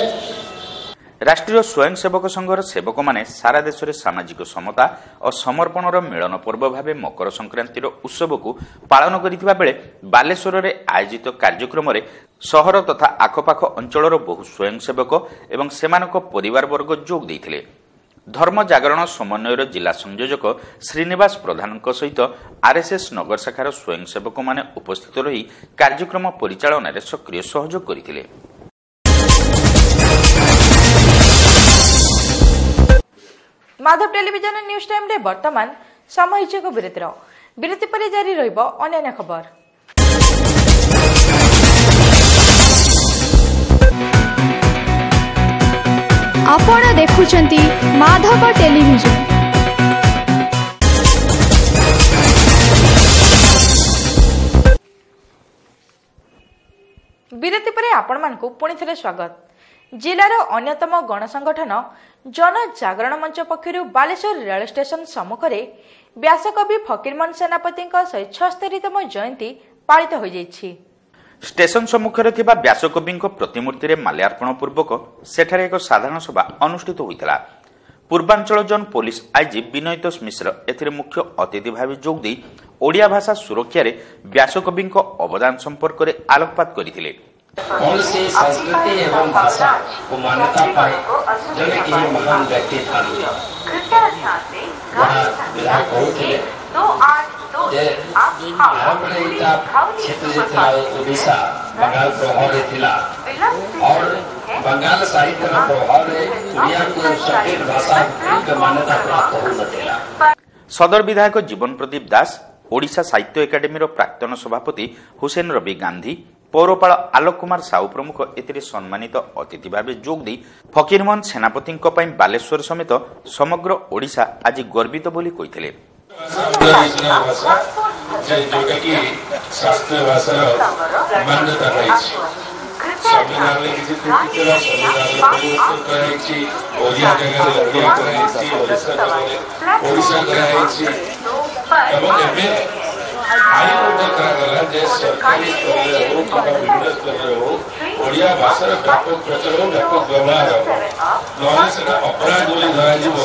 S2: ରାଷ୍ଟ୍ରୀୟ ସ୍ୱୟଂସେବକ ସଂଘର ସେବକମାନେ ସାରା ଦେଶରେ ସାମାଜିକ ସମତା ଓ ସମର୍ପଣର ମିଳନ ପର୍ବ ଭାବେ ମକର ସଂକ୍ରାନ୍ତିର ଉତ୍ସବକୁ ପାଳନ କରିଥିବା ବେଳେ ବାଲେଶ୍ୱରରେ ଆୟୋଜିତ କାର୍ଯ୍ୟକ୍ରମରେ ସହର ତଥା ଆଖପାଖ ଅଞ୍ଚଳର ବହୁ ସ୍ୱୟଂସେବକ ଏବଂ ସେମାନଙ୍କ ପରିବାରବର୍ଗ ଯୋଗ ଦେଇଥିଲେ। ଧର୍ମ ଜାଗରଣ ସମନ୍ୱୟର ଜିଲ୍ଲା ସଂଯୋଜକ ଶ୍ରୀନିବାସ ପ୍ରଧାନଙ୍କ ସହିତ ଆର୍ଏସ୍ଏସ୍ ନଗର ଶାଖାର ସ୍ୱୟଂସେବକମାନେ ଉପସ୍ଥିତ ରହି କାର୍ଯ୍ୟକ୍ରମ ପରିଚାଳନାରେ ସକ୍ରିୟ ସହଯୋଗ କରିଥିଲେ।
S1: ମାଧବ ଟେଲିଭିଜନ ନ୍ୟୁଜ୍ ଟାଇମ୍ରେ ବର୍ତ୍ତମାନ ଏକ ବିରତିର ବିରତି ପରେ ଜାରି ରହିବ ଅନ୍ୟାନ୍ୟ ଖବର
S7: ଆପଣ ଦେଖୁଛନ୍ତି ମାଧବ ଟେଲିଭିଜନ
S1: ବିରତି ପରେ ଆପଣମାନଙ୍କୁ ପୁଣି ଥରେ ସ୍ୱାଗତ ଜିଲ୍ଲାର ଅନ୍ୟତମ ଗଣସଂଗଠନ ଜନଜାଗରଣ ମଞ୍ଚ ପକ୍ଷରୁ ବାଲେଶ୍ୱର ରେଳ ଷ୍ଟେସନ ସମ୍ମୁଖରେ ବ୍ୟାସକବି ଫକୀରମୋହନ ସେନାପତିଙ୍କ ଶହେ ଛଅସ୍ତରୀତମ ଜୟନ୍ତୀ ପାଳିତ ହୋଇଯାଇଛି।
S2: ଷ୍ଟେସନ ସମ୍ମୁଖରେ ଥିବା ବ୍ୟାସକବିଙ୍କ ପ୍ରତିମୂର୍ତ୍ତିରେ ମାଲ୍ୟାର୍ପଣ ପୂର୍ବକ ସେଠାରେ ଏକ ସାଧାରଣ ସଭା ଅନୁଷ୍ଠିତ ହୋଇଥିଲା। ପୂର୍ବାଞ୍ଚଳ zone police IG Binayatosh Mishra ଏଥିରେ ମୁଖ୍ୟ ଅତିଥି ଭାବେ ଯୋଗ ଦେଇ ଓଡ଼ିଆ ଭାଷା ସୁରକ୍ଷାରେ ବ୍ୟାସକବିଙ୍କ ଅବଦାନ ସମ୍ପର୍କରେ ଆଲୋକପାତ କରିଥିଲେ।
S8: कौन सी संस्कृति एवं भाषा को मान्यता पाए जन के महान व्यक्ति ठान लिया वहाँ विधायक बहुत थे क्षेत्र जितना उड़ीसा बंगाल प्रभाव थिला और बंगाल साहित्य का प्रभाव उड़िया को संस्कृत भाषा मान्यता प्राप्त हो नथिला
S2: সদর বিধায়ক জীবন প্রদীপ দাস ওড়িশা সাহিত্য একাডেমির প্রাক্তন সভাপতি হুসেন রবি গান্ধী পৌরপাল আলোক কুমার সাউ প্রমুখ এতে সম্মানিত
S9: অতিথি ভাবে যোগ দিয়ে ফকিরমোহন সেনাপতি বালেশ্বর সমেত সমগ্র ওড়শা আজ গর্বিত বলে কইলে এবং এবে ଜାଗାରେ ଓଡ଼ିଶା କରାଯାଇଛି ଏବଂ ଏବେ ଆଇନ ମଧ୍ୟ କରାଗଲା ଯେ ସରକାରୀ ସ୍ତରରେ ହଉ କିମ୍ବା ବିଭିନ୍ନ ସ୍ତରରେ ହଉ ଓଡ଼ିଆ ଭାଷାର ବ୍ୟାପକ ପ୍ରଚାର ହଉ ବ୍ୟାପକ ବ୍ୟବହାର ହବ ନହେଲେ ସେଟା ଅପରାଧ ବୋଲି ଧରାଯିବ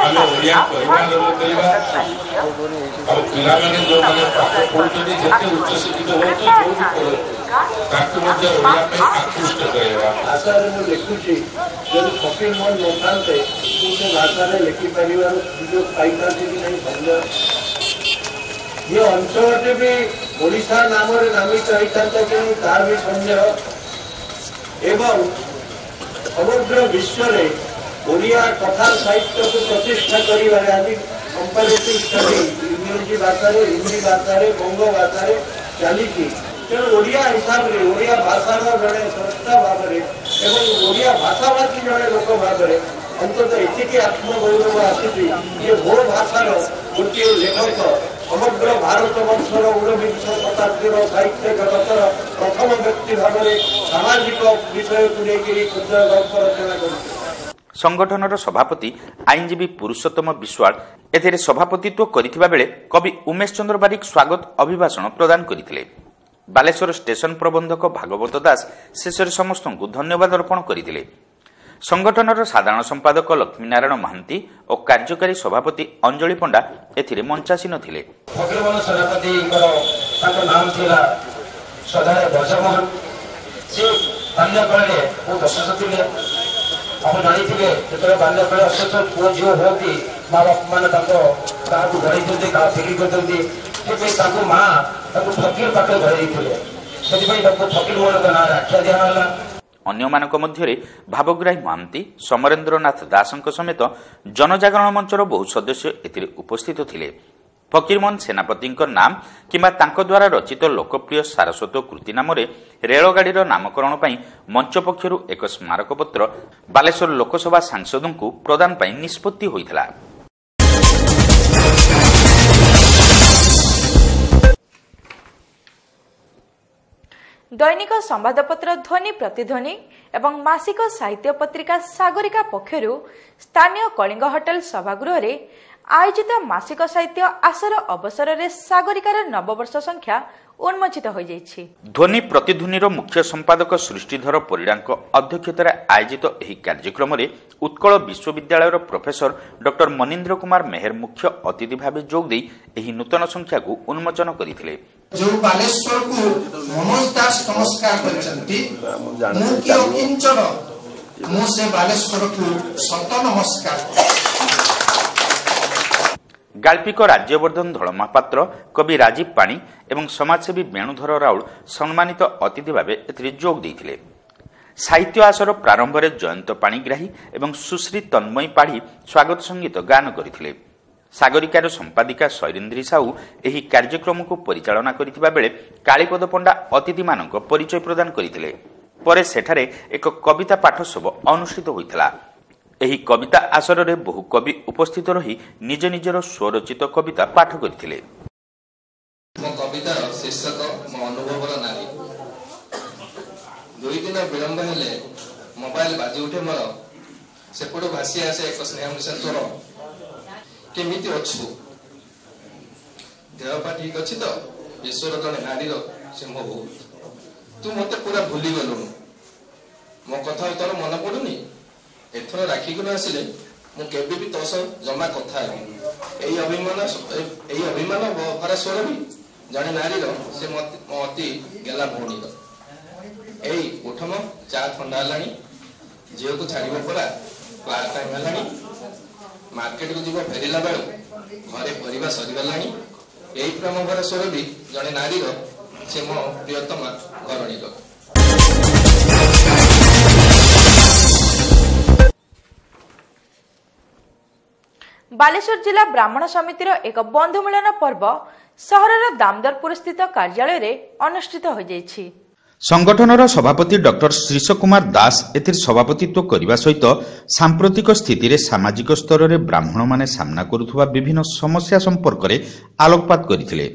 S9: ଆମେ ଓଡ଼ିଆ କହିବା ଆରମ୍ଭ କରିବା ଆଉ ପିଲାମାନେ ଯୋଉମାନେ ପାଠ ପଢୁଛନ୍ତି ଯେତେ ଉଚ୍ଚ ଶିକ୍ଷିତ ହୁଅନ୍ତୁ ଯୋଉଠି ପଢନ୍ତୁ ତାକୁ ମଧ୍ୟ ଓଡ଼ିଆ ପାଇଁ ଆକୃଷ୍ଟ କରିବା
S10: ଭାଷାରେ ମୁଁ ଲେଖୁଛି ଯଦି ଫକୀର ମୋହନ ନଥାନ୍ତେ ମୁଁ ସେ ଭାଷାରେ ଲେଖିପାରିବାର ସୁଯୋଗ ପାଇଥାନ୍ତି କି ନାହିଁ ସନ୍ଦେହ ଏ ଅଞ୍ଚଳଟି ବି ଓଡ଼ିଶା ନାମରେ ନାମିତ ହେଇଥାନ୍ତା କି ନାହିଁ ତାର ବି ସନ୍ଦେହ। ଏବଂ ସମଗ୍ର ବିଶ୍ୱରେ ଓଡ଼ିଆ କଥା ସାହିତ୍ୟକୁ ପ୍ରତିଷ୍ଠା କରିବାରେ ଆଜି କମ୍ପାରେଟିଭ ଷ୍ଟଡି ଇଂରେଜୀ ଭାଷାରେ ହିନ୍ଦୀ ଭାଷାରେ ବଙ୍ଗ ଭାଷାରେ ଚାଲିଛି। ତେଣୁ ଓଡ଼ିଆ ହିସାବରେ ଓଡ଼ିଆ ଭାଷାର ଜଣେ ସ୍ରଷ୍ଟା ଭାବରେ ଏବଂ ଓଡ଼ିଆ ଭାଷାଭାଷୀ ଜଣେ ଲୋକ ଭାବରେ ଅନ୍ତତଃ ଏତିକି ଆତ୍ମଗୌରବ ଆସୁଛି ଯେ ମୋ ଭାଷାର ଗୋଟିଏ ଲେଖକ ସମଗ୍ର ଭାରତ ବର୍ଷର ଊନବିଂଶ ଶତାବ୍ଦୀର ସାହିତ୍ୟ ଜଗତର ପ୍ରଥମ ବ୍ୟକ୍ତି ଭାବରେ ସାମାଜିକ ବିଷୟକୁ ନେଇକରି କ୍ଷୁଦ୍ର ଗଳ୍ପ ରଚନା କରୁଛି
S2: ସଂଗଠନର ସଭାପତି ଆଇନଜୀବୀ ପୁରୁଷୋତ୍ତମ ବିଶ୍ୱାଳ ଏଥିରେ ସଭାପତିତ୍ୱ କରିଥିବା ବେଳେ କବି ଉମେଶ ଚନ୍ଦ୍ର ବାରିକ ସ୍ୱାଗତ ଅଭିଭାଷଣ ପ୍ରଦାନ କରିଥିଲେ। ବାଲେଶ୍ୱର ଷ୍ଟେସନ ପ୍ରବନ୍ଧକ ଭାଗବତ ଦାସ ଶେଷରେ ସମସ୍ତଙ୍କୁ ଧନ୍ୟବାଦ ଅର୍ପଣ କରିଥିଲେ। ସଂଗଠନର ସାଧାରଣ ସମ୍ପାଦକ ଲକ୍ଷ୍ମୀନାରାୟଣ ମହାନ୍ତି ଓ କାର୍ଯ୍ୟକାରୀ ସଭାପତି ଅଞ୍ଜଳି ପଣ୍ଡା ଏଥିରେ ମଞ୍ଚାସୀନ ଥିଲେ।
S8: ସେଥିପାଇଁ ତାଙ୍କୁ ଫକୀର ମୋହନଙ୍କ ନାଁରେ ଆଖ୍ୟା ଦିଆଗଲା।
S2: ଅନ୍ୟମାନଙ୍କ ମଧ୍ୟରେ ଭାବଗ୍ରାହୀ ମହାନ୍ତି ସମରେନ୍ଦ୍ରନାଥ ଦାସଙ୍କ ସମେତ ଜନଜାଗରଣ ମଞ୍ଚର ବହୁ ସଦସ୍ୟ ଏଥିରେ ଉପସ୍ଥିତ ଥିଲେ। ଫକୀରମୋହନ ସେନାପତିଙ୍କ ନାମ କିମ୍ବା ତାଙ୍କ ଦ୍ୱାରା ରଚିତ ଲୋକପ୍ରିୟ ସାରସ୍ୱତ କୃତି ନାମରେ ରେଳଗାଡ଼ିର ନାମକରଣ ପାଇଁ ମଞ୍ଚ ପକ୍ଷରୁ ଏକ ସ୍ମାରକପତ୍ର ବାଲେଶ୍ୱର ଲୋକସଭା ସାଂସଦଙ୍କୁ ପ୍ରଦାନ ପାଇଁ ନିଷ୍ପତ୍ତି ହୋଇଥିଲା।
S1: ଦୈନିକ ସମ୍ବାଦପତ୍ର ଧ୍ୱନି ପ୍ରତିଧ୍ୱନି ଏବଂ ମାସିକ ସାହିତ୍ୟ ପତ୍ରିକା ସାଗରିକା ପକ୍ଷରୁ ସ୍ଥାନୀୟ କଳିଙ୍ଗ ହୋଟେଲ ସଭାଗୃହରେ ଆୟୋଜିତ ମାସିକ ସାହିତ୍ୟ ଆସର ଅବସରରେ ସାଗରିକାର ନବବର୍ଷ ସଂଖ୍ୟା ଉନ୍ମୋଚିତ ହୋଇଯାଇଛି।
S2: ଧ୍ୱନି ପ୍ରତିଧ୍ୱନିର ମୁଖ୍ୟ ସମ୍ପାଦକ ସୃଷ୍ଟିଧର ପରିଡ଼ାଙ୍କ ଅଧ୍ୟକ୍ଷତାରେ ଆୟୋଜିତ ଏହି କାର୍ଯ୍ୟକ୍ରମରେ ଉତ୍କଳ ବିଶ୍ୱବିଦ୍ୟାଳୟର ପ୍ରଫେସର ଡକ୍ଟର ମନୀନ୍ଦ୍ର କୁମାର ମେହେର ମୁଖ୍ୟ ଅତିଥି ଭାବେ ଯୋଗ ଦେଇ ଏହି ନୂତନ ସଂଖ୍ୟାକୁ ଉନ୍ମୋଚନ କରିଥିଲେ।
S11: ଯୋଉ ବାଲେଶ୍ୱରକୁ ମନୋଜ ଦାସ ନମସ୍କାର କରିଛନ୍ତି ମୁଁ କି ଅକିଞ୍ଚନ ମୁଁ ସେ ବାଲେଶ୍ୱରକୁ ସତ ନମସ୍କାର
S2: ଗାଳ୍ପିକ ରାଜ୍ୟବର୍ଦ୍ଧନ ଧଳ ମହାପାତ୍ର କବି ରାଜୀବ ପାଣି ଏବଂ ସମାଜସେବୀ ବେଣୁଧର ରାଉଳ ସମ୍ମାନିତ ଅତିଥି ଭାବେ ଏଥିରେ ଯୋଗ ଦେଇଥିଲେ ସାହିତ୍ୟ ଆସର ପ୍ରାରମ୍ଭରେ ଜୟନ୍ତ ପାଣିଗ୍ରାହୀ ଏବଂ ସୁଶ୍ରୀ ତନ୍ମୟୀ ପାଢ଼ୀ ସ୍ୱାଗତ ସଙ୍ଗୀତ ଗାନ କରିଥିଲେ ସାଗରିକାର ସମ୍ପାଦିକା ଶୈରେନ୍ଦ୍ରୀ ସାହୁ ଏହି କାର୍ଯ୍ୟକ୍ରମକୁ ପରିଚାଳନା କରିଥିବା ବେଳେ କାଳୀପଦ ପଣ୍ଡା ଅତିଥିମାନଙ୍କ ପରିଚୟ ପ୍ରଦାନ କରିଥିଲେ। ପରେ ସେଠାରେ ଏକ କବିତା ପାଠୋତ୍ସବ ଅନୁଷ୍ଠିତ ହୋଇଥିଲା। ଏହି କବିତା ଆସରରେ ବହୁ କବି ଉପସ୍ଥିତ ରହି ନିଜ ନିଜର ସ୍ୱରଚିତ କବିତା ପାଠ କରିଥିଲେ।
S12: ମୋ କବିତାର ଶୀର୍ଷକ ମୋ ଅନୁଭବର ନାରୀ। ଦୁଇ ଦିନ ବିଳମ୍ବ ହେଲେ ମୋବାଇଲ ବାଜି ଉଠେ ମୋର। ସେପଟୁ ଭାସି ଆସେ ଏକ ସ୍ନେହ ମିଶା କେମିତି ଅଛୁ? ଦେହ ପା ଠିକ ଅଛି ତ? ଈଶ୍ୱର ଜଣେ ନାରୀର? ସେ ମୋ ବହୁତ ତୁ ମତେ ପୁରା ଭୁଲି ଗଲୁଣୁ ମୋ କଥା ଆଉ ତୋର ମନେ ପଡୁନି? ଏଥର ରାକ୍ଷୀକୁ ନ ଆସିଲେ ମୁଁ କେବେ ବି ତୋ ସହ ଜମା କଥା ହେବିନି। ଏଇ ଅଭିମାନ ଏଇ ଅଭିମାନ ଭରା ସ୍ୱର ବି ଜଣେ ନାରୀର ସେ ମତେ- ମୋ ଅତି ଗେଲା ଭଉଣୀର। ଏଇ ଉଠମ ଚା ଥଣ୍ଡା ହେଲାଣି। ଝିଅକୁ ଛାଡ଼ିବ ପରା କ୍ଲାସ୍ ଟାଇମ୍ ହେଲାଣି। ମାର୍କେଟକୁ ଯିବ ଫେରିଲା ବେଳୁ ଘରେ ପରିବା ସରିଗଲାଣି। ଏଇ ପ୍ରେମ ଭରା ସ୍ୱର ବି ଜଣେ ନାରୀର ସେ ମୋ ପ୍ରିୟତମା ଘରଣୀର
S1: ବାଲେଶ୍ୱର ଜିଲ୍ଲା ବ୍ରାହ୍ମଣ ସମିତିର ଏକ ବନ୍ଧୁ ମିଳନ ପର୍ବ ସହରର ଦାମଦରପୁର ସ୍ଥିତ କାର୍ଯ୍ୟାଳୟରେ ଅନୁଷ୍ଠିତ ହୋଇଯାଇଛି।
S2: ସଂଗଠନର ସଭାପତି ଡକ୍ଟର ଶ୍ରୀଷ କୁମାର ଦାସ ଏଥିରେ ସଭାପତିତ୍ୱ କରିବା ସହିତ ସାମ୍ପ୍ରତିକ ସ୍ଥିତିରେ ସାମାଜିକ ସ୍ତରରେ ବ୍ରାହ୍ମଣମାନେ ସାମ୍ନା କରୁଥିବା ବିଭିନ୍ନ ସମସ୍ୟା ସମ୍ପର୍କରେ ଆଲୋକପାତ କରିଥିଲେ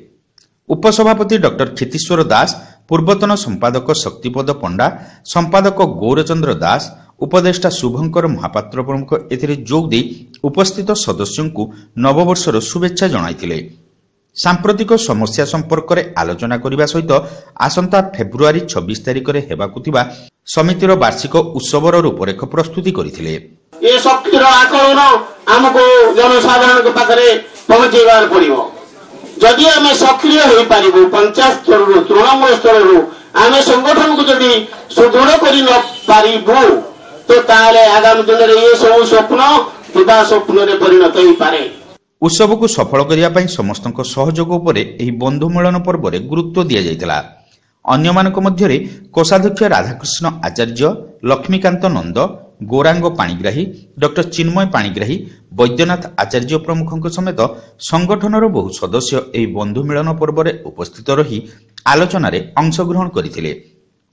S2: ଉପସଭାପତି ଡକ୍ଟର କ୍ଷିତୀଶ୍ୱର ଦାସ ପୂର୍ବତନ ସମ୍ପାଦକ ଶକ୍ତିପଦ ପଣ୍ଡା ସମ୍ପାଦକ ଗୌରଚନ୍ଦ୍ର ଦାସ ଉପଦେଷ୍ଟା ଶୁଭଙ୍କର ମହାପାତ୍ର ପ୍ରମୁଖ ଏଥିରେ ଯୋଗ ଦେଇ ଉପସ୍ଥିତ ସଦସ୍ୟଙ୍କୁ ନବବର୍ଷର ଶୁଭେଚ୍ଛା ଜଣାଇଥିଲେ ସାମ୍ପ୍ରତିକ ସମସ୍ୟା ସମ୍ପର୍କରେ ଆଲୋଚନା କରିବା ସହିତ ଆସନ୍ତା ଫେବୃଆରୀ ଛବିଶ ତାରିଖରେ ହେବାକୁ ଥିବା ସମିତିର ବାର୍ଷିକ ଉତ୍ସବର ରୂପରେଖ ପ୍ରସ୍ତୁତି କରିଥିଲେ।
S13: ଏ ଶକ୍ତିର ଆକଳନ ଆମକୁ ଜନସାଧାରଣଙ୍କ ପାଖରେ ପହଞ୍ଚେଇବାକୁ ପଡିବ। ଯଦି ଆମେ ସକ୍ରିୟ ହେଇପାରିବୁ ପଞ୍ଚାୟତ ସ୍ତରରୁ ତୃଣମୂଳ ସ୍ତରରୁ ଆମେ ସଂଗଠନକୁ ଯଦି ସୁଦୃଢ କରି ନ ପାରିବୁ ତ ତାହେଲେ ଆଗାମୀ ଦିନରେ ଏ ସବୁ ସ୍ୱପ୍ନ ଦିବା ସ୍ୱପ୍ନରେ ପରିଣତ ହେଇପାରେ।
S2: ଉତ୍ସବକୁ ସଫଳ କରିବା ପାଇଁ ସମସ୍ତଙ୍କ ସହଯୋଗ ଉପରେ ଏହି ବନ୍ଧୁ ମିଳନ ପର୍ବରେ ଗୁରୁତ୍ୱ ଦିଆଯାଇଥିଲା ଅନ୍ୟମାନଙ୍କ ମଧ୍ୟରେ କୋଷାଧ୍ୟକ୍ଷ ରାଧାକୃଷ୍ଣ ଆଚାର୍ଯ୍ୟ ଲକ୍ଷ୍ମୀକାନ୍ତ ନନ୍ଦ ଗୌରାଙ୍ଗ ପାଣିଗ୍ରାହୀ ଡକ୍ଟର ଚିନ୍ମୟ ପାଣିଗ୍ରାହୀ ବୈଦ୍ୟନାଥ ଆଚାର୍ଯ୍ୟ ପ୍ରମୁଖଙ୍କ ସମେତ ସଂଗଠନର ବହୁ ସଦସ୍ୟ ଏହି ବନ୍ଧୁ ମିଳନ ପର୍ବରେ ଉପସ୍ଥିତ ରହି ଆଲୋଚନାରେ ଅଂଶଗ୍ରହଣ କରିଥିଲେ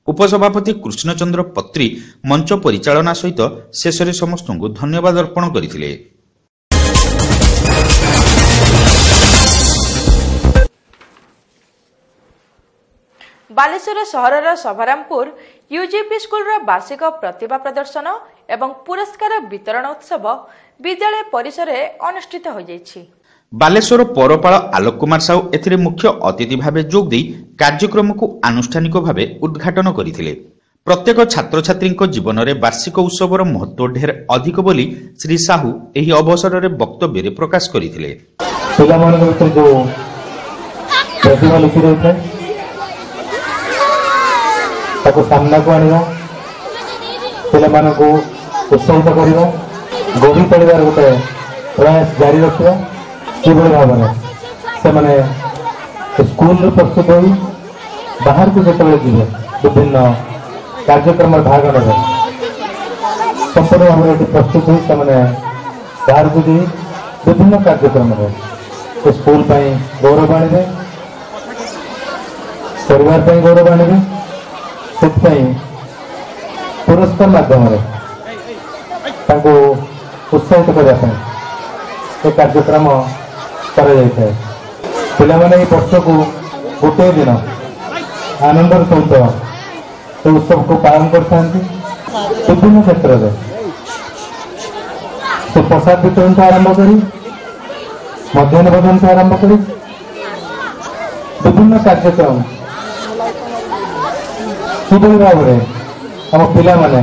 S2: ଉପସଭାପତି କୃଷ୍ଣଚନ୍ଦ୍ର ପତ୍ରୀ ମଞ୍ଚ ପରିଚାଳନା ସହିତ ଶେଷରେ ସମସ୍ତଙ୍କୁ ଧନ୍ୟବାଦ ଅର୍ପଣ କରିଥିଲେ
S1: ବାଲେଶ୍ୱର ସହରର ସଭାରାମପୁର ୟୁଜିପି ସ୍କୁଲର ବାର୍ଷିକ ପ୍ରତିଭା ପ୍ରଦର୍ଶନ ଏବଂ ପୁରସ୍କାର ବିତରଣ ଉତ୍ସବ ବିଦ୍ୟାଳୟ ପରିସରରେ ଅନୁଷ୍ଠିତ ହୋଇଯାଇଛି।
S2: ବାଲେଶ୍ୱର ପୌରପାଳ ଆଲୋକ କୁମାର ସାହୁ ଏଥିରେ ମୁଖ୍ୟ ଅତିଥି ଭାବେ ଯୋଗ ଦେଇ କାର୍ଯ୍ୟକ୍ରମକୁ ଆନୁଷ୍ଠାନିକ ଭାବେ ଉଦ୍ଘାଟନ କରିଥିଲେ। ପ୍ରତ୍ୟେକ ଛାତ୍ରଛାତ୍ରୀଙ୍କ ଜୀବନରେ ବାର୍ଷିକ ଉତ୍ସବର ମହତ୍ତ୍ୱ ଢେର ଅଧିକ ବୋଲି ଶ୍ରୀ ସାହୁ ଏହି ଅବସରରେ ବକ୍ତବ୍ୟରେ ପ୍ରକାଶ କରିଥିଲେ।
S14: ପିଲାମାନଙ୍କ ଭିତରେ ଯୋଉ ପ୍ରତିଭା ଲୁଚି ରହିଥାଏ ତାକୁ ସାମ୍ନାକୁ ଆଣିବା। ପିଲାମାନଙ୍କୁ ଉତ୍ସାହିତ କରିବା। ଗଢ଼ି ତୋଳିବାର ଗୋଟେ ପ୍ରୟାସ ଜାରି ରଖିବା କିଭଳି ଭାବରେ? ସେମାନେ ସ୍କୁଲରୁ ପ୍ରସ୍ତୁତ ହୋଇ ବାହାରକୁ ଯେତେବେଳେ ଯିବେ ବିଭିନ୍ନ କାର୍ଯ୍ୟକ୍ରମରେ ଭାଗ ନେବେ। ସମ୍ପୂର୍ଣ୍ଣ ଭାବରେ ଏଠି ପ୍ରସ୍ତୁତ ହୋଇ ସେମାନେ ବାହାରକୁ ଯାଇ ବିଭିନ୍ନ କାର୍ଯ୍ୟକ୍ରମରେ ସେ ସ୍କୁଲ ପାଇଁ ଗୌରବ ଆଣିବେ ପରିବାର ପାଇଁ ଗୌରବ ଆଣିବେ। ସେଥିପାଇଁ ପୁରସ୍କାର ମାଧ୍ୟମରେ ତାଙ୍କୁ ଉତ୍ସାହିତ କରିବା ପାଇଁ ଏ କାର୍ଯ୍ୟକ୍ରମ କରାଯାଇଥାଏ ପିଲାମାନେ ଏହି ବର୍ଷକୁ ଗୋଟିଏ ଦିନ ଆନନ୍ଦର ସହିତ ଏ ଉତ୍ସବକୁ ପାଳନ କରିଥାନ୍ତି ବିଭିନ୍ନ କ୍ଷେତ୍ରରେ ସେ ପ୍ରସାଦ ବିତରଣଠୁ ଆରମ୍ଭ କରି ମଧ୍ୟାହ୍ନ ଭୋଜନଠୁ ଆରମ୍ଭ କରି ବିଭିନ୍ନ କାର୍ଯ୍ୟକ୍ରମ କିଭଳି ଭାବରେ ଆମ ପିଲାମାନେ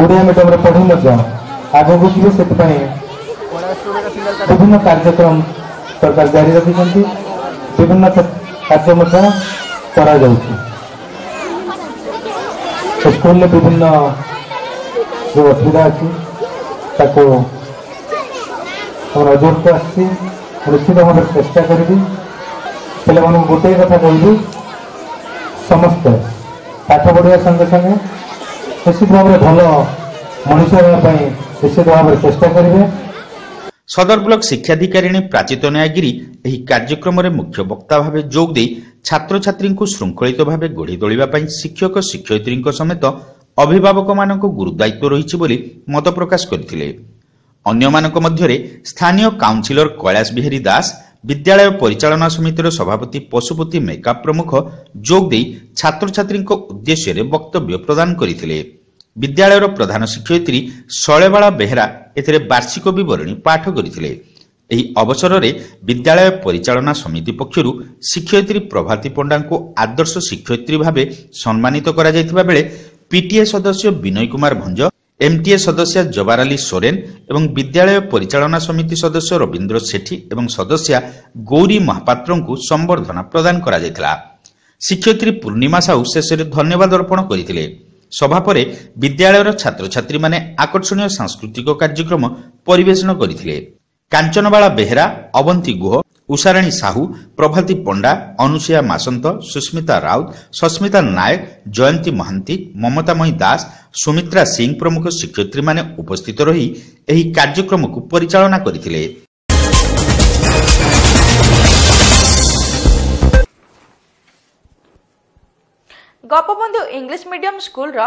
S14: ଓଡ଼ିଆ ମିଡ଼ିୟମରେ ପଢ଼ି ମଧ୍ୟ ଆଗକୁ ଯିବେ ସେଥିପାଇଁ ବିଭିନ୍ନ କାର୍ଯ୍ୟକ୍ରମ ସରକାର ଜାରି ରଖିଛନ୍ତି ବିଭିନ୍ନ କାର୍ଯ୍ୟ ମଧ୍ୟ କରାଯାଉଛି ସ୍କୁଲରେ ବିଭିନ୍ନ ଯେଉଁ ଅସୁବିଧା ଅଛି ତାକୁ ଆମର ନଜରକୁ ଆସିଛି ନିଶ୍ଚିତ ଭାବରେ ଚେଷ୍ଟା କରିବି ପିଲାମାନଙ୍କୁ ଗୋଟିଏ କଥା କହିବି ସମସ୍ତେ ପାଠ ପଢ଼ିବା ସଙ୍ଗେ ସଙ୍ଗେ ନିଶ୍ଚିତ ଭାବରେ ଭଲ ମଣିଷ ହେବା ପାଇଁ ନିଶ୍ଚିତ ଭାବରେ ଚେଷ୍ଟା କରିବେ।
S2: ସଦର ବ୍ଲକ ଶିକ୍ଷାଧିକାରିଣୀ ପ୍ରାଚିତ ନ୍ୟାୟଗିରି ଏହି କାର୍ଯ୍ୟକ୍ରମରେ ମୁଖ୍ୟ ବକ୍ତା ଭାବେ ଯୋଗ ଦେଇ ଛାତ୍ରଛାତ୍ରୀଙ୍କୁ ଶୃଙ୍ଖଳିତ ଭାବେ ଗଢ଼ି ତୋଳିବା ପାଇଁ ଶିକ୍ଷକ ଶିକ୍ଷୟିତ୍ରୀଙ୍କ ସମେତ ଅଭିଭାବକମାନଙ୍କ ଗୁରୁଦାୟିତ୍ୱ ରହିଛି ବୋଲି ମତ ପ୍ରକାଶ କରିଥିଲେ। ଅନ୍ୟମାନଙ୍କ ମଧ୍ୟରେ ସ୍ଥାନୀୟ କାଉନ୍ସିଲର କୈଳାସ ବିହାରୀ ଦାସ ବିଦ୍ୟାଳୟ ପରିଚାଳନା ସମିତିର ସଭାପତି ପଶୁପତି ମେକା ପ୍ରମୁଖ ଯୋଗ ଦେଇ ଛାତ୍ରଛାତ୍ରୀଙ୍କ ଉଦ୍ଦେଶ୍ୟରେ ବକ୍ତବ୍ୟ ପ୍ରଦାନ କରିଥିଲେ ବିଦ୍ୟାଳୟର ପ୍ରଧାନ ଶିକ୍ଷୟିତ୍ରୀ ଶୈଳବାଳା ବେହେରା ଏଥିରେ ବାର୍ଷିକ ବିବରଣୀ ପାଠ କରିଥିଲେ ଏହି ଅବସରରେ ବିଦ୍ୟାଳୟ ପରିଚାଳନା ସମିତି ପକ୍ଷରୁ ଶିକ୍ଷୟିତ୍ରୀ ପ୍ରଭାତୀ ପଣ୍ଡାଙ୍କୁ ଆଦର୍ଶ ଶିକ୍ଷୟିତ୍ରୀ ଭାବେ ସମ୍ମାନିତ କରାଯାଇଥିବା ବେଳେ ପିଟିଏ ସଦସ୍ୟ ବିନୟ କୁମାର ଭଞ୍ଜ এমটিএ সদস্য জবার আলী সোরেন এবং বিদ্যালয় পরিচালনা সমিতি সদস্য রবীন্দ্র সেঠী এবং সদস্য গৌরী মহাপাত্রଙ୍କୁ সম্বর্ধনা প্রদান করা যাইতলা শিক্ষয়িত্রী পূর্ণিমা সাহু শেষে ধন্যবাদ অর্পণ করে সভা পরে বিদ্যালয়ের ছাত্রছাত্রী মানে আকর্ষণীয় সাংস্কৃতিক কার্যক্রম পরিবেশন করে কাঞ্চনবালা বেহরা অবন্তী গুহ ଉଷାରାଣୀ ସାହୁ ପ୍ରଭାତୀ ପଣ୍ଡା ଅନୁସୂୟା ମାସନ୍ତ ସୁସ୍ମିତା ରାଉତ ସସ୍ମିତା ନାୟକ ଜୟନ୍ତୀ ମହାନ୍ତି ମମତାମୟୀ ଦାସ ସୁମିତ୍ରା ସିଂ ପ୍ରମୁଖ ଶିକ୍ଷୟିତ୍ରୀମାନେ ଉପସ୍ଥିତ ରହି ଏହି କାର୍ଯ୍ୟକ୍ରମକୁ ପରିଚାଳନା କରିଥିଲେ।
S1: ଗୋପବନ୍ଧୁ ଇଂଲିଶ ମିଡିୟମ ସ୍କୁଲର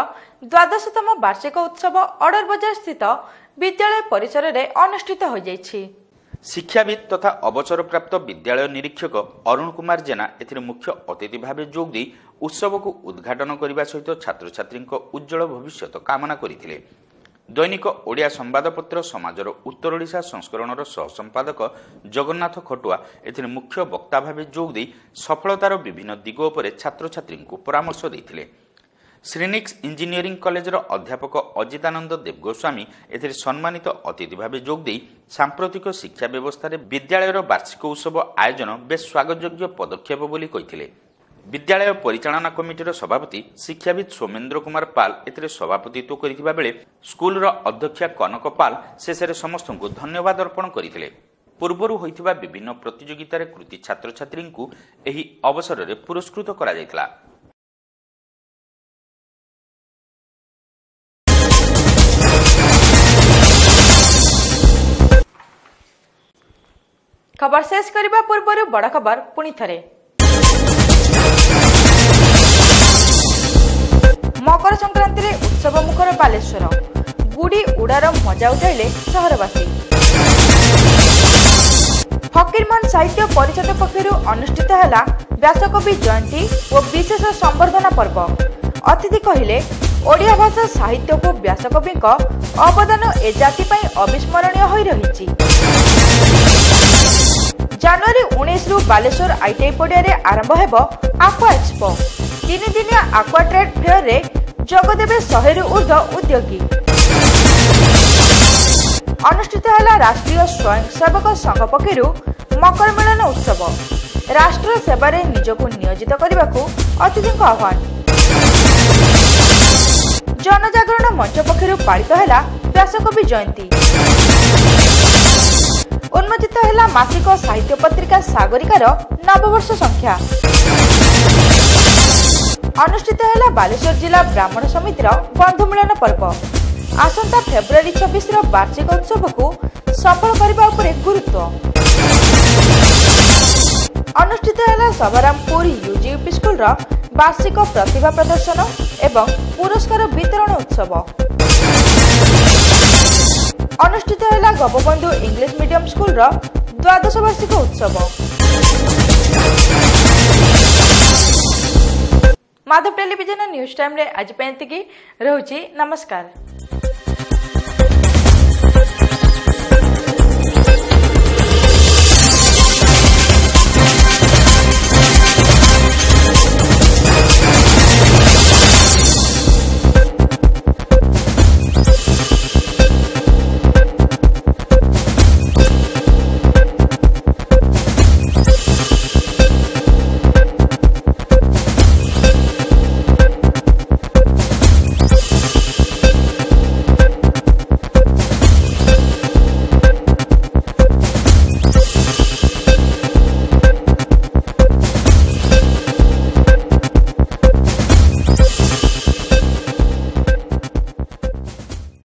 S1: ଦ୍ୱାଦଶତମ ବାର୍ଷିକ ଉତ୍ସବ ଅର୍ଡର ବଜାର ସ୍ଥିତ ବିଦ୍ୟାଳୟ ପରିସରରେ ଅନୁଷ୍ଠିତ ହୋଇଯାଇଛି।
S2: ଶିକ୍ଷାବିତ୍ ତଥା ଅବସରପ୍ରାପ୍ତ ବିଦ୍ୟାଳୟ ନିରୀକ୍ଷକ ଅରୁଣ କୁମାର ଜେନା ଏଥିରେ ମୁଖ୍ୟ ଅତିଥି ଭାବେ ଯୋଗ ଦେଇ ଉତ୍ସବକୁ ଉଦ୍ଘାଟନ କରିବା ସହିତ ଛାତ୍ରଛାତ୍ରୀଙ୍କ ଉଜ୍ଜଳ ଭବିଷ୍ୟତ କାମନା କରିଥିଲେ। ଦୈନିକ ଓଡ଼ିଆ ସମ୍ବାଦପତ୍ର ସମାଜର ଉତ୍ତର ଓଡ଼ିଶା ସଂସ୍କରଣର ସହସମ୍ପାଦକ ଜଗନ୍ନାଥ ଖଟୁଆ ଏଥିରେ ମୁଖ୍ୟ ବକ୍ତା ଭାବେ ଯୋଗ ଦେଇ ସଫଳତାର ବିଭିନ୍ନ ଦିଗ ଉପରେ ଛାତ୍ରଛାତ୍ରୀଙ୍କୁ ପରାମର୍ଶ ଦେଇଥିଲେ। ଶ୍ରୀନିକ୍ସ ଇଞ୍ଜିନିୟରିଂ କଲେଜର ଅଧ୍ୟାପକ ଅଜିତାନନ୍ଦ ଦେବଗୋସ୍ୱାମୀ ଏଥିରେ ସମ୍ମାନିତ ଅତିଥି ଭାବେ ଯୋଗ ଦେଇ ସାମ୍ପ୍ରତିକ ଶିକ୍ଷା ବ୍ୟବସ୍ଥାରେ ବିଦ୍ୟାଳୟର ବାର୍ଷିକ ଉତ୍ସବ ଆୟୋଜନ ବେଶ୍ ସ୍ୱାଗତଯୋଗ୍ୟ ପଦକ୍ଷେପ ବୋଲି କହିଥିଲେ। ବିଦ୍ୟାଳୟ ପରିଚାଳନା କମିଟିର ସଭାପତି ଶିକ୍ଷାବିତ୍ ସୌମେନ୍ଦ୍ର କୁମାର ପାଲ ଏଥିରେ ସଭାପତିତ୍ୱ କରିଥିବା ବେଳେ ସ୍କୁଲର ଅଧ୍ୟକ୍ଷା କନକ ପାଲ ଶେଷରେ ସମସ୍ତଙ୍କୁ ଧନ୍ୟବାଦ ଅର୍ପଣ କରିଥିଲେ। ପୂର୍ବରୁ ହୋଇଥିବା ବିଭିନ୍ନ ପ୍ରତିଯୋଗିତାରେ କୃତି ଛାତ୍ରଛାତ୍ରୀଙ୍କୁ ଏହି ଅବସରରେ ପୁରସ୍କୃତ କରାଯାଇଥିଲା।
S1: ଖବର ଶେଷ କରିବା ପୂର୍ବରୁ ବଡ଼ ଖବର ପୁଣି ଥରେ। ମକର ସଂକ୍ରାନ୍ତିରେ ଉତ୍ସବ ମୁଖର ବାଲେଶ୍ୱର। ଗୁଡ଼ି ଉଡ଼ାର ମଜା ଉଠାଇଲେ ସହରବାସୀ। ଫକୀରମୋହନ ସାହିତ୍ୟ ପରିଷଦ ପକ୍ଷରୁ ଅନୁଷ୍ଠିତ ହେଲା ବ୍ୟାସକବି ଜୟନ୍ତୀ ଓ ବିଶେଷ ସମ୍ବର୍ଦ୍ଧନା ପର୍ବ। ଅତିଥି କହିଲେ ଓଡ଼ିଆ ଭାଷା ସାହିତ୍ୟକୁ ବ୍ୟାସକବିଙ୍କ ଅବଦାନ ଏ ଜାତି ପାଇଁ ଅବିସ୍ମରଣୀୟ ହୋଇ ରହିଛି। ଜାନୁଆରୀ ଉଣେଇଶରୁ ବାଲେଶ୍ୱର ଆଇଟିଆଇ ପଡ଼ିଆରେ ଆରମ୍ଭ ହେବ ଆକ୍ୱା ଏକ୍ସପୋ। ତିନିଦିନିଆ ଆକ୍ୱା ଟ୍ରେଡ୍ ଫେୟରରେ ଯୋଗଦେବେ ଶହେରୁ ଉର୍ଦ୍ଧ୍ୱ ଉଦ୍ୟୋଗୀ। ଅନୁଷ୍ଠିତ ହେଲା ରାଷ୍ଟ୍ରୀୟ ସ୍ୱୟଂସେବକ ସଂଘ ପକ୍ଷରୁ ମକର ମିଳନ ଉତ୍ସବ। ରାଷ୍ଟ୍ର ସେବାରେ ନିଜକୁ ନିୟୋଜିତ କରିବାକୁ ଅତିଥିଙ୍କ ଆହ୍ୱାନ। ଜନଜାଗରଣ ମଞ୍ଚ ପକ୍ଷରୁ ପାଳିତ ହେଲା ବ୍ୟାସକବି ଜୟନ୍ତୀ। ଉନ୍ମୋଚିତ ହେଲା ମାସିକ ସାହିତ୍ୟ ପତ୍ରିକା ସାଗରିକାର ନବବର୍ଷ ସଂଖ୍ୟା। ଅନୁଷ୍ଠିତ ହେଲା ବାଲେଶ୍ୱର ଜିଲ୍ଲା ବ୍ରାହ୍ମଣ ସମିତିର ବନ୍ଧୁ ମିଳନ ପର୍ବ। ଆସନ୍ତା ଫେବୃଆରୀ ଛବିଶର ବାର୍ଷିକ ଉତ୍ସବକୁ ସଫଳ କରିବା ଉପରେ ଗୁରୁତ୍ୱ। ଅନୁଷ୍ଠିତ ହେଲା ସଭାରାମପୁର ୟୁଜିୟୁପି ସ୍କୁଲର ବାର୍ଷିକ ପ୍ରତିଭା ପ୍ରଦର୍ଶନ ଏବଂ ପୁରସ୍କାର ବିତରଣ ଉତ୍ସବ। ଅନୁଷ୍ଠିତ ହେଲା ଗୋପବନ୍ଧୁ ଇଂଲିଶ ମିଡିୟମ ସ୍କୁଲର ଦ୍ୱାଦଶ ବାର୍ଷିକ ଉତ୍ସବ। ମାଧବ ଟେଲିଭିଜନ ନ୍ୟୁଜ୍ ଟାଇମ୍ରେ ଆଜି ପାଇଁ ଏତିକି। ରହୁଛି ନମସ୍କାର।